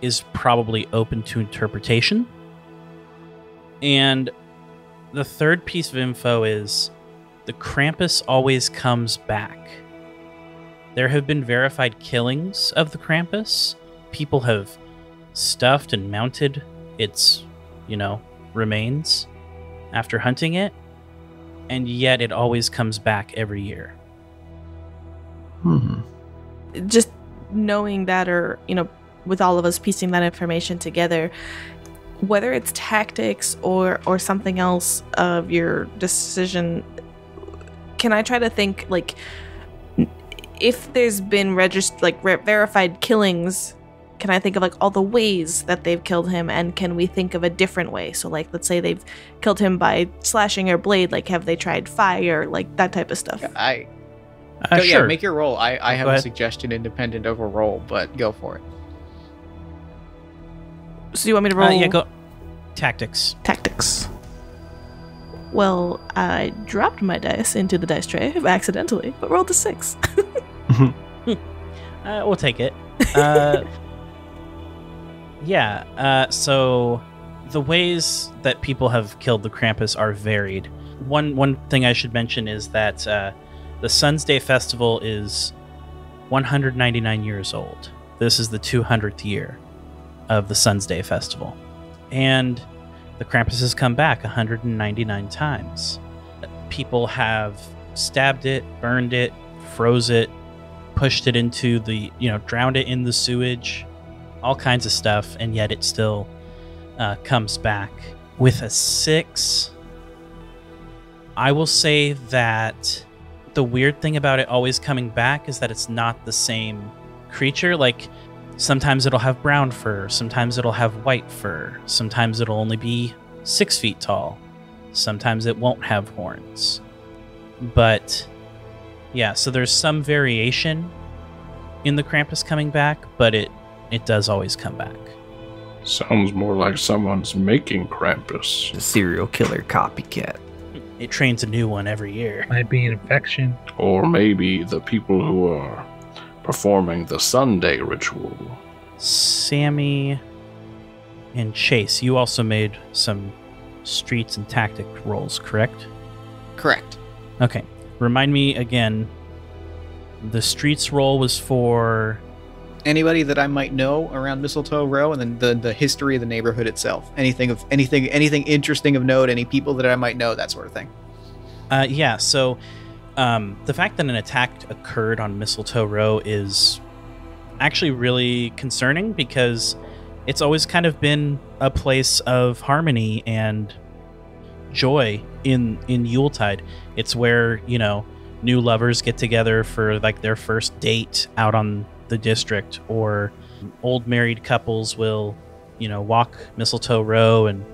is probably open to interpretation. And the third piece of info is the Krampus always comes back. There have been verified killings of the Krampus. People have stuffed and mounted its, you know, remains after hunting it, and yet it always comes back every year. Hmm. Just knowing that, or you know, with all of us piecing that information together, whether it's tactics or or something else of your decision, can I try to think like if there's been registered like re- verified killings? Can I think of like all the ways that they've killed him, and can we think of a different way? So, like, let's say they've killed him by slashing or blade. Like, have they tried fire? Like that type of stuff. I Uh, go, yeah, make your roll. I I have Go a ahead. suggestion independent of a roll, but go for it. So, you want me to roll? Uh, yeah, go. Tactics. tactics. Well, I dropped my dice into the dice tray accidentally, but rolled a six. Uh, we'll take it. Uh, yeah. Uh, so the ways that people have killed the Krampus are varied. One one thing I should mention is that uh, the Sunsday Festival is 199 years old. This is the 200th year of the Sunsday Festival, and the Krampus has come back 199 times. People have stabbed it, burned it, froze it, pushed it into the you know drowned it in the sewage all kinds of stuff and yet it still uh, comes back. With a six i will say that the weird thing about it always coming back is that it's not the same creature. Like sometimes it'll have brown fur sometimes it'll have white fur sometimes it'll only be six feet tall sometimes it won't have horns. But yeah, so there's some variation in the Krampus coming back, but it it does always come back. Sounds more like someone's making Krampus. The serial killer copycat. It trains a new one every year. Might be an infection. Or maybe the people who are performing the Sunsday ritual. Sammy and Chase, you also made some streets and tactic rolls, correct? Correct. Okay. Remind me again. The streets roll was for Anybody that I might know around Mistletoe Row, and then the the history of the neighborhood itself. Anything of anything anything interesting of note. Any people that I might know, that sort of thing. Uh, yeah, so um, the fact that an attack occurred on Mistletoe Row is actually really concerning because it's always kind of been a place of harmony and joy in in Yuletide. It's where you know new lovers get together for like their first date out on the district, or old married couples will you know walk Mistletoe Row and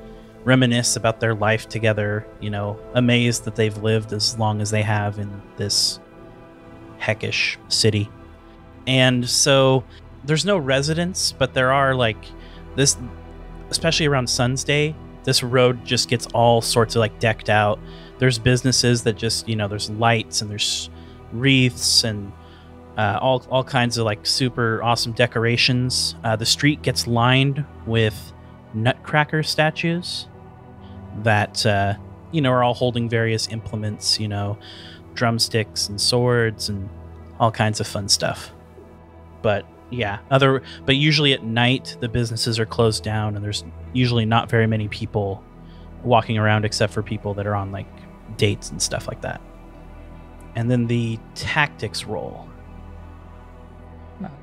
reminisce about their life together, you know, amazed that they've lived as long as they have in this heckish city. And so there's no residents, but there are like this, especially around Sunsday, this road just gets all sorts of like decked out. There's businesses that just, you know, there's lights and there's wreaths and uh, all, all kinds of like super awesome decorations. Uh, the street gets lined with nutcracker statues that uh, you know are all holding various implements you know drumsticks and swords and all kinds of fun stuff but yeah other but usually at night the businesses are closed down and there's usually not very many people walking around except for people that are on like dates and stuff like that and then the tactics roll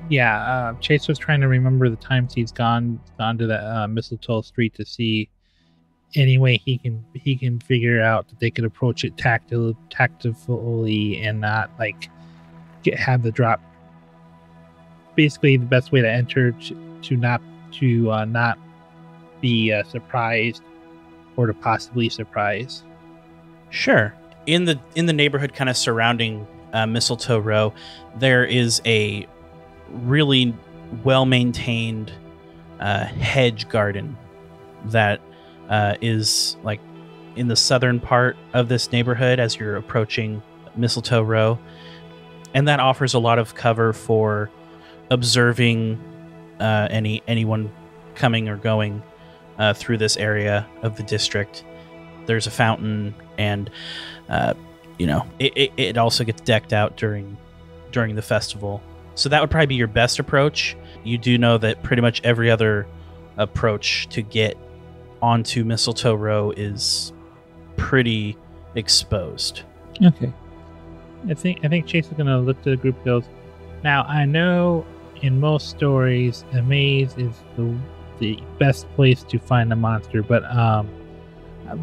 Yeah, uh, Chase was trying to remember the times he's gone gone to the uh, mistletoe street to see any way he can he can figure out that they could approach it tactil tactfully and not like get have the drop. Basically, the best way to enter to, to not to uh, not be uh, surprised or to possibly surprise. Sure. In the in the neighborhood, kind of surrounding uh, Mistletoe Row, there is a really well maintained uh, hedge garden that uh, is like in the southern part of this neighborhood as you're approaching Mistletoe Row, and that offers a lot of cover for observing uh, any anyone coming or going uh, through this area of the district. There's a fountain, and uh, you know it, it, it also gets decked out during during the festival. So that would probably be your best approach. You do know that pretty much every other approach to get onto Mistletoe Row is pretty exposed. Okay. I think I think Chase is gonna look to the group goes, Now I know in most stories a maze is the the best place to find a monster, but um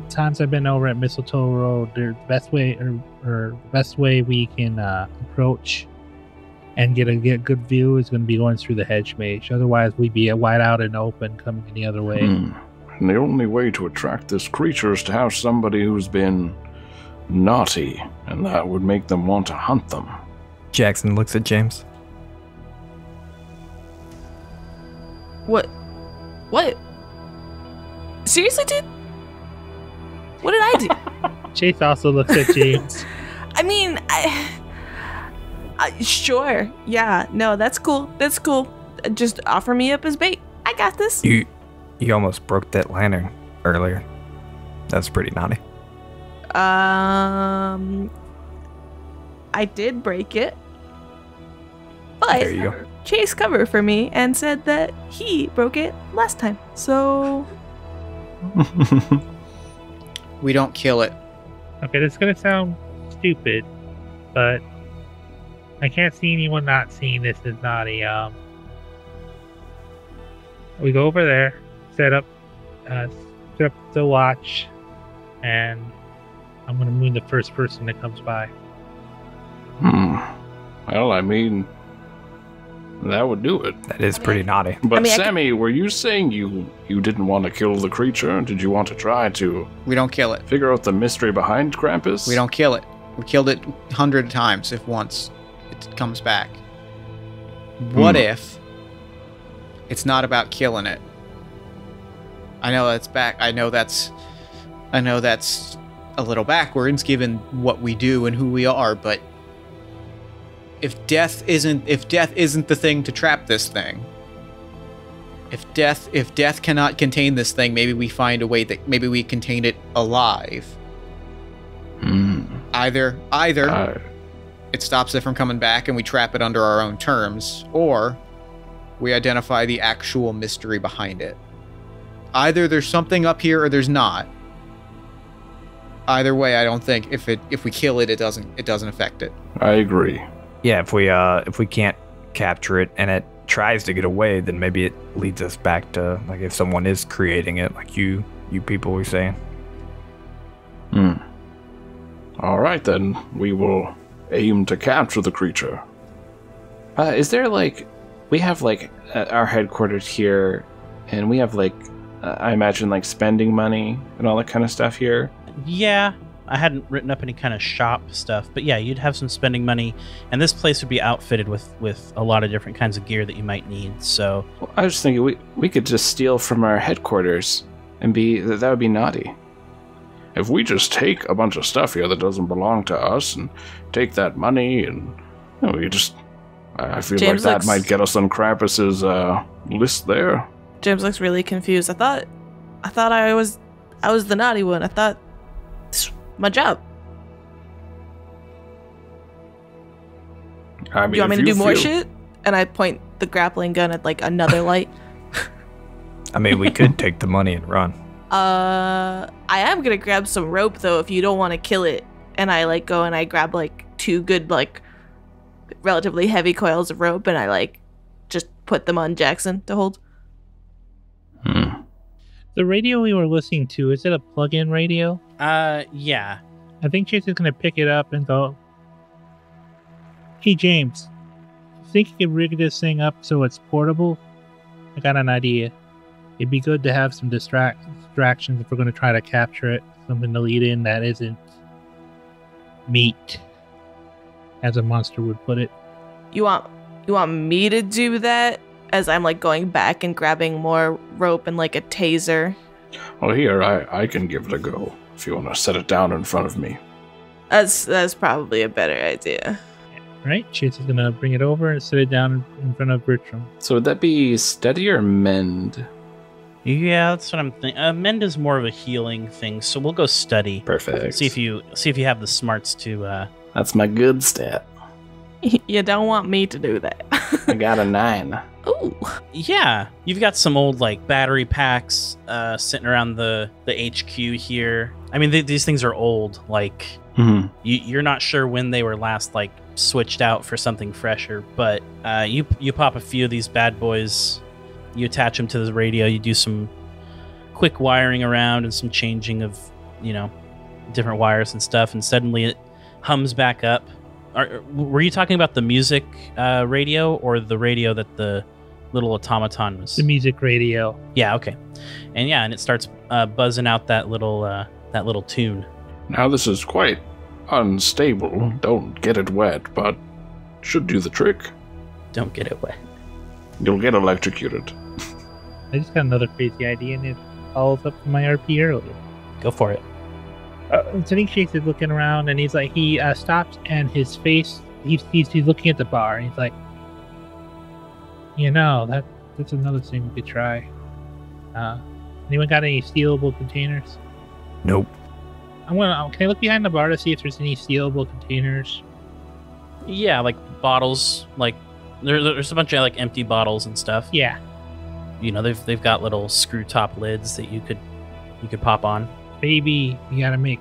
times I've been over at Mistletoe Road, the best way or, or the best way we can uh, approach and get a get good view is going to be going through the hedge maze. Otherwise, we'd be wide out and open coming any other way. Hmm. And the only way to attract this creature is to have somebody who's been naughty, and that would make them want to hunt them. Jackson looks at James. What? What? Seriously, dude? What did I do? Chase also looks at James. I mean, I, I, sure. Yeah, no, that's cool. That's cool. Just offer me up as bait. I got this. You you almost broke that lantern earlier. That's pretty naughty. Um, I did break it, but There you go. Chase cover for me and said that he broke it last time. So We don't kill it. Okay, this is gonna sound stupid, but I can't see anyone not seeing this as naughty. Um, we go over there, set up, uh, set up the watch, and I'm gonna moon the first person that comes by. Hmm. Well, I mean, that would do it. That is pretty naughty. But mean, I could- Sammy, were you saying you you didn't want to kill the creature? Did you want to try to We don't kill it. figure out the mystery behind Krampus? We don't kill it. We killed it a hundred times if once it comes back. What Hmm. if it's not about killing it? I know that's back. I know that's. I know that's a little backwards given what we do and who we are, but if death isn't if death isn't the thing to trap this thing, if death if death cannot contain this thing, maybe we find a way that maybe we contain it alive. Hmm. Either either I- it stops it from coming back and we trap it under our own terms, or we identify the actual mystery behind it. Either there's something up here or there's not. Either way, I don't think if it if we kill it, it doesn't it doesn't affect it. I agree. Yeah, if we uh if we can't capture it and it tries to get away, then maybe it leads us back to like if someone is creating it, like you you people were saying. Hmm. All right, then. We will aim to capture the creature. Uh, is there like, we have like uh, our headquarters here, and we have like, uh, I imagine like spending money and all that kind of stuff here. Yeah, I hadn't written up any kind of shop stuff, but yeah, you'd have some spending money, and this place would be outfitted with with a lot of different kinds of gear that you might need. So Well, I was thinking we we could just steal from our headquarters and be that that would be naughty. If we just take a bunch of stuff here that doesn't belong to us and take that money and you know, we just. I I feel James like that looks- might get us on Krampus's uh, list there. James looks really confused. I thought, I thought I was, I was the naughty one. I thought, this was my job. I mean, do you want me to do more shit? And I point the grappling gun at like another light. I mean, we could take the money and run. Uh, I am gonna grab some rope though if you don't want to kill it. And I like go and I grab like two good like relatively heavy coils of rope and I like just put them on Jackson to hold. Hmm. The radio we were listening to, is it a plug in radio? Uh yeah. I think Chase is going to pick it up and go, Hey, James, think you could rig this thing up so it's portable? I got an idea. It'd be good to have some distract- distractions if we're going to try to capture it. Something to lead in that isn't meat, as a monster would put it. You want you want me to do that as I'm like going back and grabbing more rope and like a taser. Well, here, I, I can give it a go if you want to set it down in front of me. That's that's probably a better idea. Right? Chase is going to bring it over and set it down in front of Bertram. So would that be study or mend? Yeah, that's what I'm thinking. Uh, mend is more of a healing thing, so we'll go study. Perfect. See if you see if you have the smarts to. uh That's my good stat. you don't want me to do that. I got a nine. Ooh. Yeah, you've got some old like battery packs uh, sitting around the the HQ here. I mean, th- these things are old. Like hmm you, you're not sure when they were last like switched out for something fresher, but uh, you you pop a few of these bad boys, you attach them to the radio, you do some quick wiring around and some changing of you know different wires and stuff, and suddenly it hums back up. Are, were you talking about the music uh, radio or the radio that the little automaton was? The music radio. Yeah, okay, and yeah, and it starts uh, buzzing out that little uh, that little tune. Now, this is quite unstable. Don't get it wet, but should do the trick. Don't get it wet. You'll get electrocuted. I just got another crazy idea and it follows up from my RP earlier. Go for it. Uh, so I think Chase is looking around and he's like, he uh, stops and his face, he's, he's, he's looking at the bar and he's like, you know, that that's another thing we could try. Uh, anyone got any stealable containers? Nope. I'm gonna, can I look behind the bar to see if there's any stealable containers? Yeah, like bottles, like there, there's a bunch of like empty bottles and stuff. Yeah. You know, they've they've got little screw top lids that you could you could pop on. Maybe you gotta make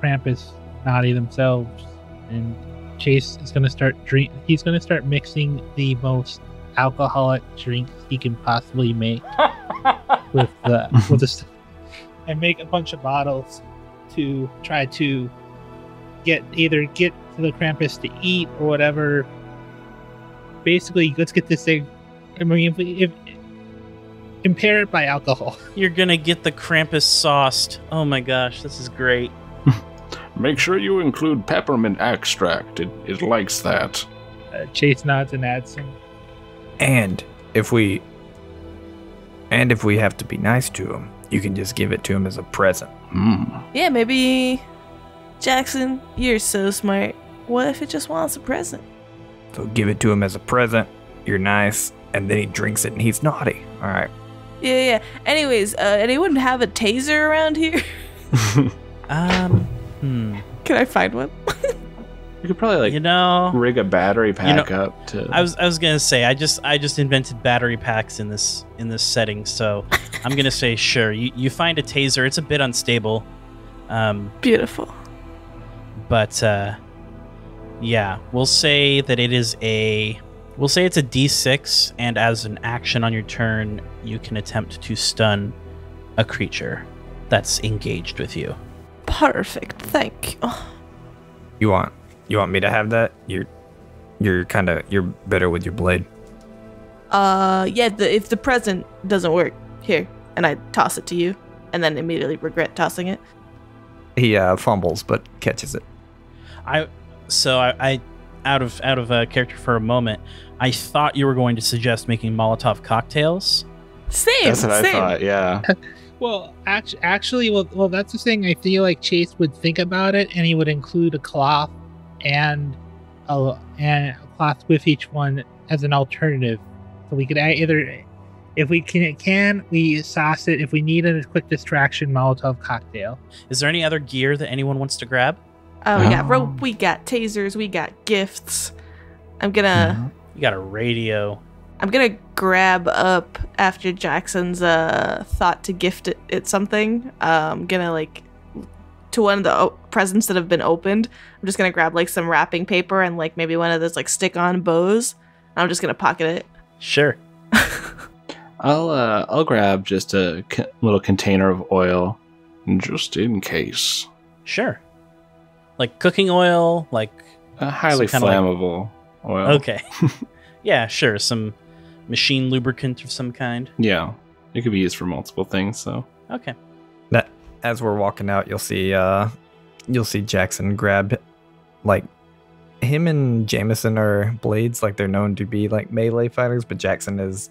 Krampus naughty themselves. And Chase is gonna start drink. He's gonna start mixing the most alcoholic drinks he can possibly make uh, with the with the and make a bunch of bottles to try to get either get to the Krampus to eat or whatever. Basically, let's get this thing. I mean, if, if impair it by alcohol. You're gonna get the Krampus sauced. Oh my gosh, this is great. Make sure you include peppermint extract. It, it likes that. Uh, Chase nods and adds some And if we and if we have to be nice to him, you can just give it to him as a present. Hmm. Yeah, maybe Jackson, you're so smart. What if it just wants a present? So give it to him as a present. You're nice, and then he drinks it and he's naughty. All right. Yeah, yeah. Anyways, uh, anyone have a taser around here? Um, hmm. Can I find one? You could probably like you know, rig a battery pack know, up to. I was I was gonna say I just I just invented battery packs in this in this setting, so I'm gonna say sure. You you find a taser. It's a bit unstable, um, Beautiful. but uh, yeah, we'll say that it is a we'll say it's a D6, and as an action on your turn, you can attempt to stun a creature that's engaged with you. Perfect. Thank you. You want you want me to have that? You're you're kind of you're better with your blade. Uh, yeah. The, if the present doesn't work, here, and I toss it to you, and then immediately regret tossing it. He uh, fumbles but catches it. I so I, I out of out of uh, character for a moment. I thought you were going to suggest making Molotov cocktails. Same. That's what same. I thought. Yeah. Well, actually, actually, well, well, that's the thing. I feel like Chase would think about it, and he would include a cloth and a and a cloth with each one as an alternative. So we could add either, if we can, can we sauce it. If we need a quick distraction, Molotov cocktail. Is there any other gear that anyone wants to grab? Oh, we got Oh. rope. We got tasers. We got gifts. I'm gonna. You got a radio. I'm gonna grab up after Jackson's uh thought to gift it, it something. Uh, I'm gonna like to one of the o- presents that have been opened. I'm just gonna grab like some wrapping paper and like maybe one of those like stick-on bows. And I'm just gonna pocket it. Sure. I'll uh, I'll grab just a c- little container of oil. Just in case. Sure. Like cooking oil, like A highly Some kinda like- flammable oil. okay. yeah, sure, some machine lubricant of some kind. Yeah. It could be used for multiple things. So Okay. That as we're walking out, you'll see uh you'll see Jackson grab like him and Jameson are blades, like they're known to be like melee fighters, but Jackson is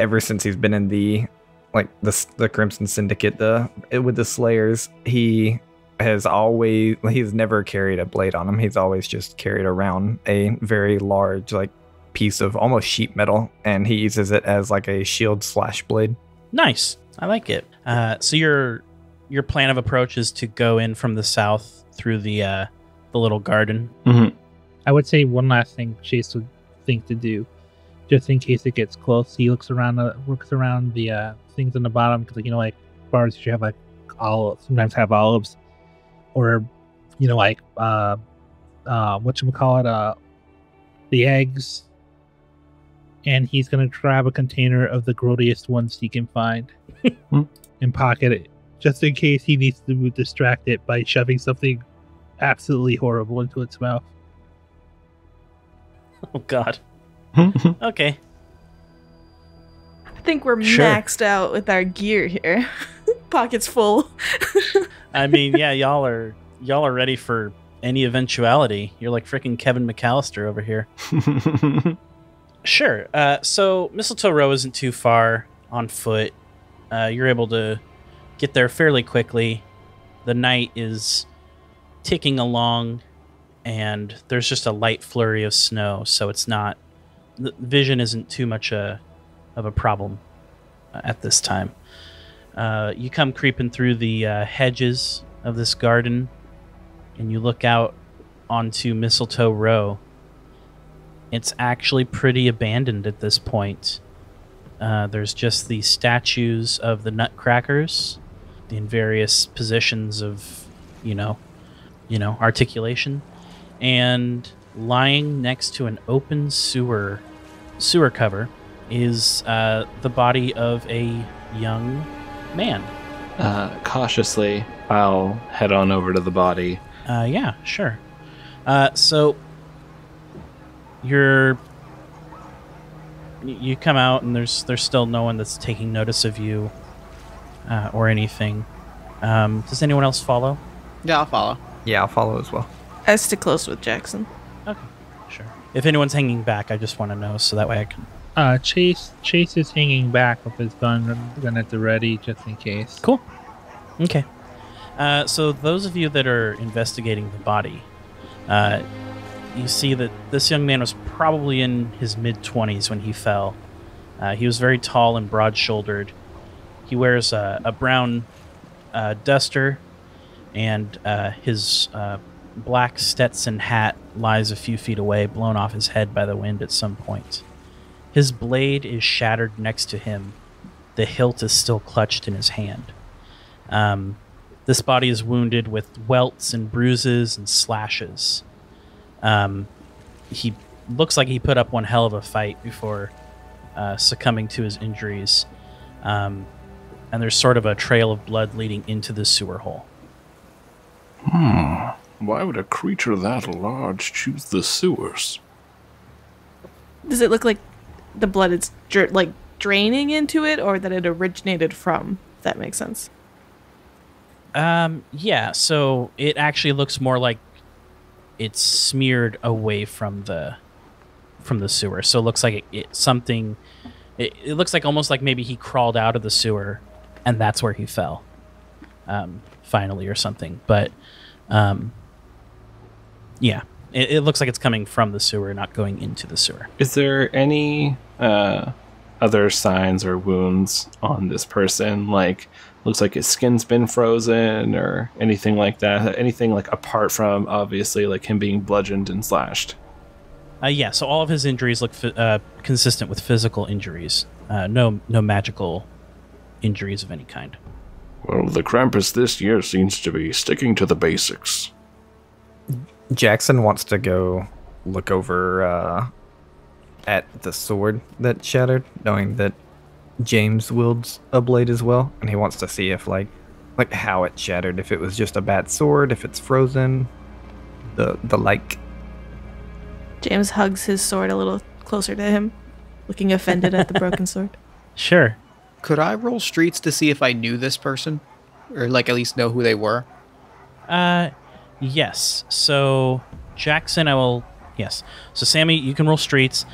ever since he's been in the like the the Crimson Syndicate, the with the Slayers, he has always he's never carried a blade on him. He's always just carried around a very large like piece of almost sheet metal, and he uses it as like a shield slash blade. Nice. I like it. Uh, so your your plan of approach is to go in from the south through the uh, the little garden. Mhm. I would say one last thing Chase would think to do, just in case it gets close. He looks around, the looks around the uh, things on the bottom because, you know, like bars you have like olives, sometimes have olives, or you know, like uh, uh, what you call it, uh, the eggs. And he's gonna grab a container of the grodiest ones he can find, Hmm. and pocket it, just in case he needs to distract it by shoving something absolutely horrible into its mouth. Oh God. Okay. I think we're Sure. maxed out with our gear here. Pockets full. I mean, yeah, y'all are y'all are ready for any eventuality. You're like freaking Kevin McCallister over here. Sure. Uh, so Mistletoe Row isn't too far on foot. Uh, you're able to get there fairly quickly. The night is ticking along, and there's just a light flurry of snow, so it's not the vision isn't too much a of a problem uh, at this time. Uh, you come creeping through the uh, hedges of this garden, and you look out onto Mistletoe Row it's actually pretty abandoned at this point. Uh, there's just the statues of the Nutcrackers in various positions of, you know, you know, articulation, and lying next to an open sewer sewer cover is uh, the body of a young man. uh, cautiously, I'll head on over to the body. Uh, yeah, sure. Uh, so you're you come out and there's there's still no one that's taking notice of you uh, or anything. Um, does anyone else follow? Yeah, I'll follow. Yeah, I'll follow as well. I stick close with Jackson. Okay, sure. If anyone's hanging back, I just want to know so that way I can. Uh, Chase Chase is hanging back with his gun, gun at the ready, just in case. Cool. Okay. Uh, so those of you that are investigating the body, uh, you see that this young man was probably in his mid 20s when he fell. Uh, he was very tall and broad shouldered. He wears a, a brown uh, duster, and uh, his uh, black Stetson hat lies a few feet away, blown off his head by the wind at some point. His blade is shattered next to him. The hilt is still clutched in his hand. Um, this body is wounded with welts and bruises and slashes. Um, he looks like he put up one hell of a fight before uh, succumbing to his injuries. Um, and there's sort of a trail of blood leading into the sewer hole. Hmm. Why would a creature that large choose the sewers? Does it look like the blood is like draining into it, or that it originated from? If that makes sense. Um, yeah, so it actually looks more like it's smeared away from the from the sewer. So it looks like it, it something. It, it looks like almost like maybe he crawled out of the sewer, and that's where he fell. Um, finally, or something. But, um, yeah, it, it looks like it's coming from the sewer, not going into the sewer. Is there any uh, other signs or wounds on this person? Like, looks like his skin's been frozen or anything like that? Anything like apart from obviously like him being bludgeoned and slashed? Uh, yeah, so all of his injuries look fi- uh, consistent with physical injuries. Uh, no, no magical injuries of any kind. Well, the Krampus this year seems to be sticking to the basics. Jackson wants to go look over uh, at the sword that shattered, knowing that James wields a blade as well, and he wants to see if like like how it shattered, if it was just a bad sword, if it's frozen, the the like. James hugs his sword a little closer to him, looking offended at the broken sword. Sure. Could I roll streets to see if I knew this person? Or, like, at least know who they were? Uh, yes. So Jackson, I will. Yes. So Sammy, you can roll streets.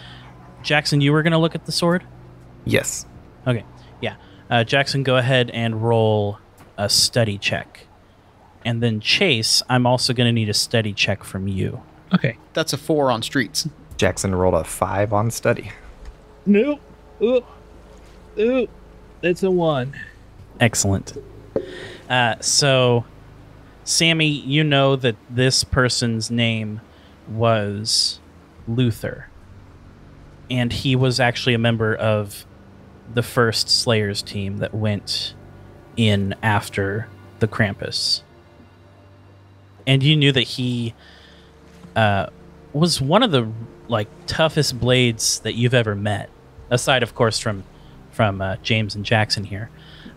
Jackson, you were gonna look at the sword. Yes. Okay. Yeah. Uh, Jackson, go ahead and roll a study check, and then Chase, I'm also gonna need a study check from you. Okay. That's a four on streets. Jackson rolled a five on study. Nope. Oop. Oop. That's a one. Excellent. Uh, so, Sammy, you know that this person's name was Luther, and he was actually a member of the first Slayers team that went in after the Krampus. And you knew that he uh, was one of the like toughest blades that you've ever met, aside, of course, from from uh, James and Jackson here.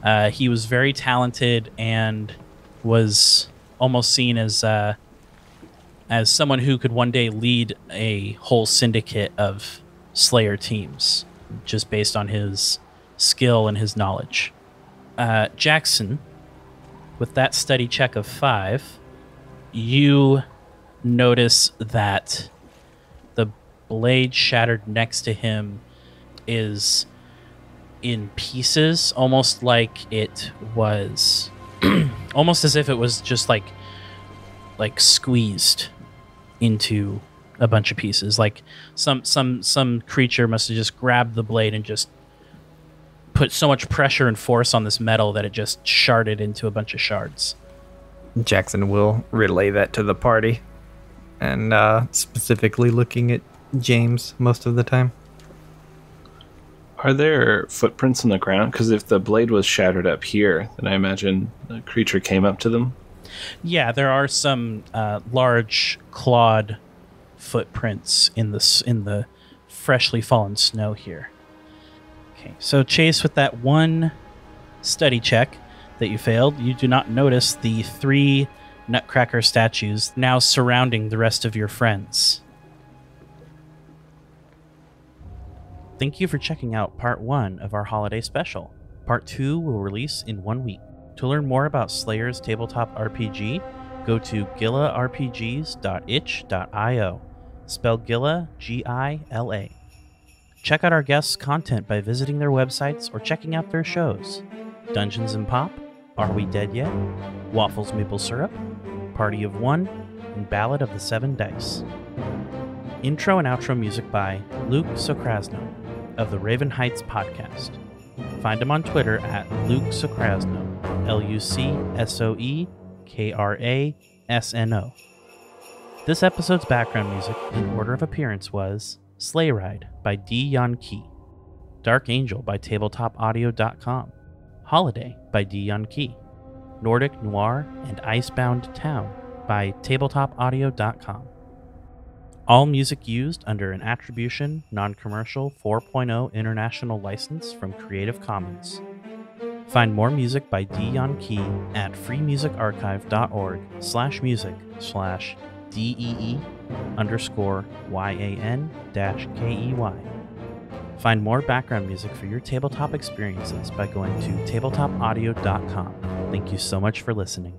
Uh, he was very talented and was almost seen as uh, as someone who could one day lead a whole syndicate of Slayer teams, just based on his skill and his knowledge. Uh, Jackson, with that study check of five, you notice that the blade shattered next to him is in pieces, almost like it was, almost as if it was just like, like squeezed into a bunch of pieces. Like some some some creature must have just grabbed the blade and just put so much pressure and force on this metal that it just sharded into a bunch of shards. Jackson will relay that to the party, and uh, specifically looking at James most of the time. Are there footprints on the ground? Because if the blade was shattered up here, then I imagine the creature came up to them. Yeah, there are some uh, large clawed footprints in the in the freshly fallen snow here. Okay, so Chase, with that one study check that you failed, you do not notice the three Nutcracker statues now surrounding the rest of your friends. Thank you for checking out part one of our holiday special. Part two will release in one week. To learn more about Slayer's tabletop RPG, go to gilaRPGs.itch.io. Spell Gila G I L A. Check out our guests' content by visiting their websites or checking out their shows Dungeons and Pop, Are We Dead Yet? Waffles Maple Syrup, Party of One, and Ballad of the Seven Dice. Intro and outro music by Luc Soekrasno of the Raven Heights podcast. Find him on Twitter at Luc Soekrasno, L U C S O E K R A S N O. This episode's background music in order of appearance was Sleigh Ride by Dee Yan-Key, Dark Angel by TabletopAudio.com, Holiday by Dee Yan-Key, Nordic Noir and Icebound Town by TabletopAudio.com. All music used under an Attribution Non Commercial 4.0 International License from Creative Commons. Find more music by Dee Yan-Key at freemusicarchive.org slash music slash DEE underscore YAN dash KEY. Find more background music for your tabletop experiences by going to tabletopaudio.com. Thank you so much for listening.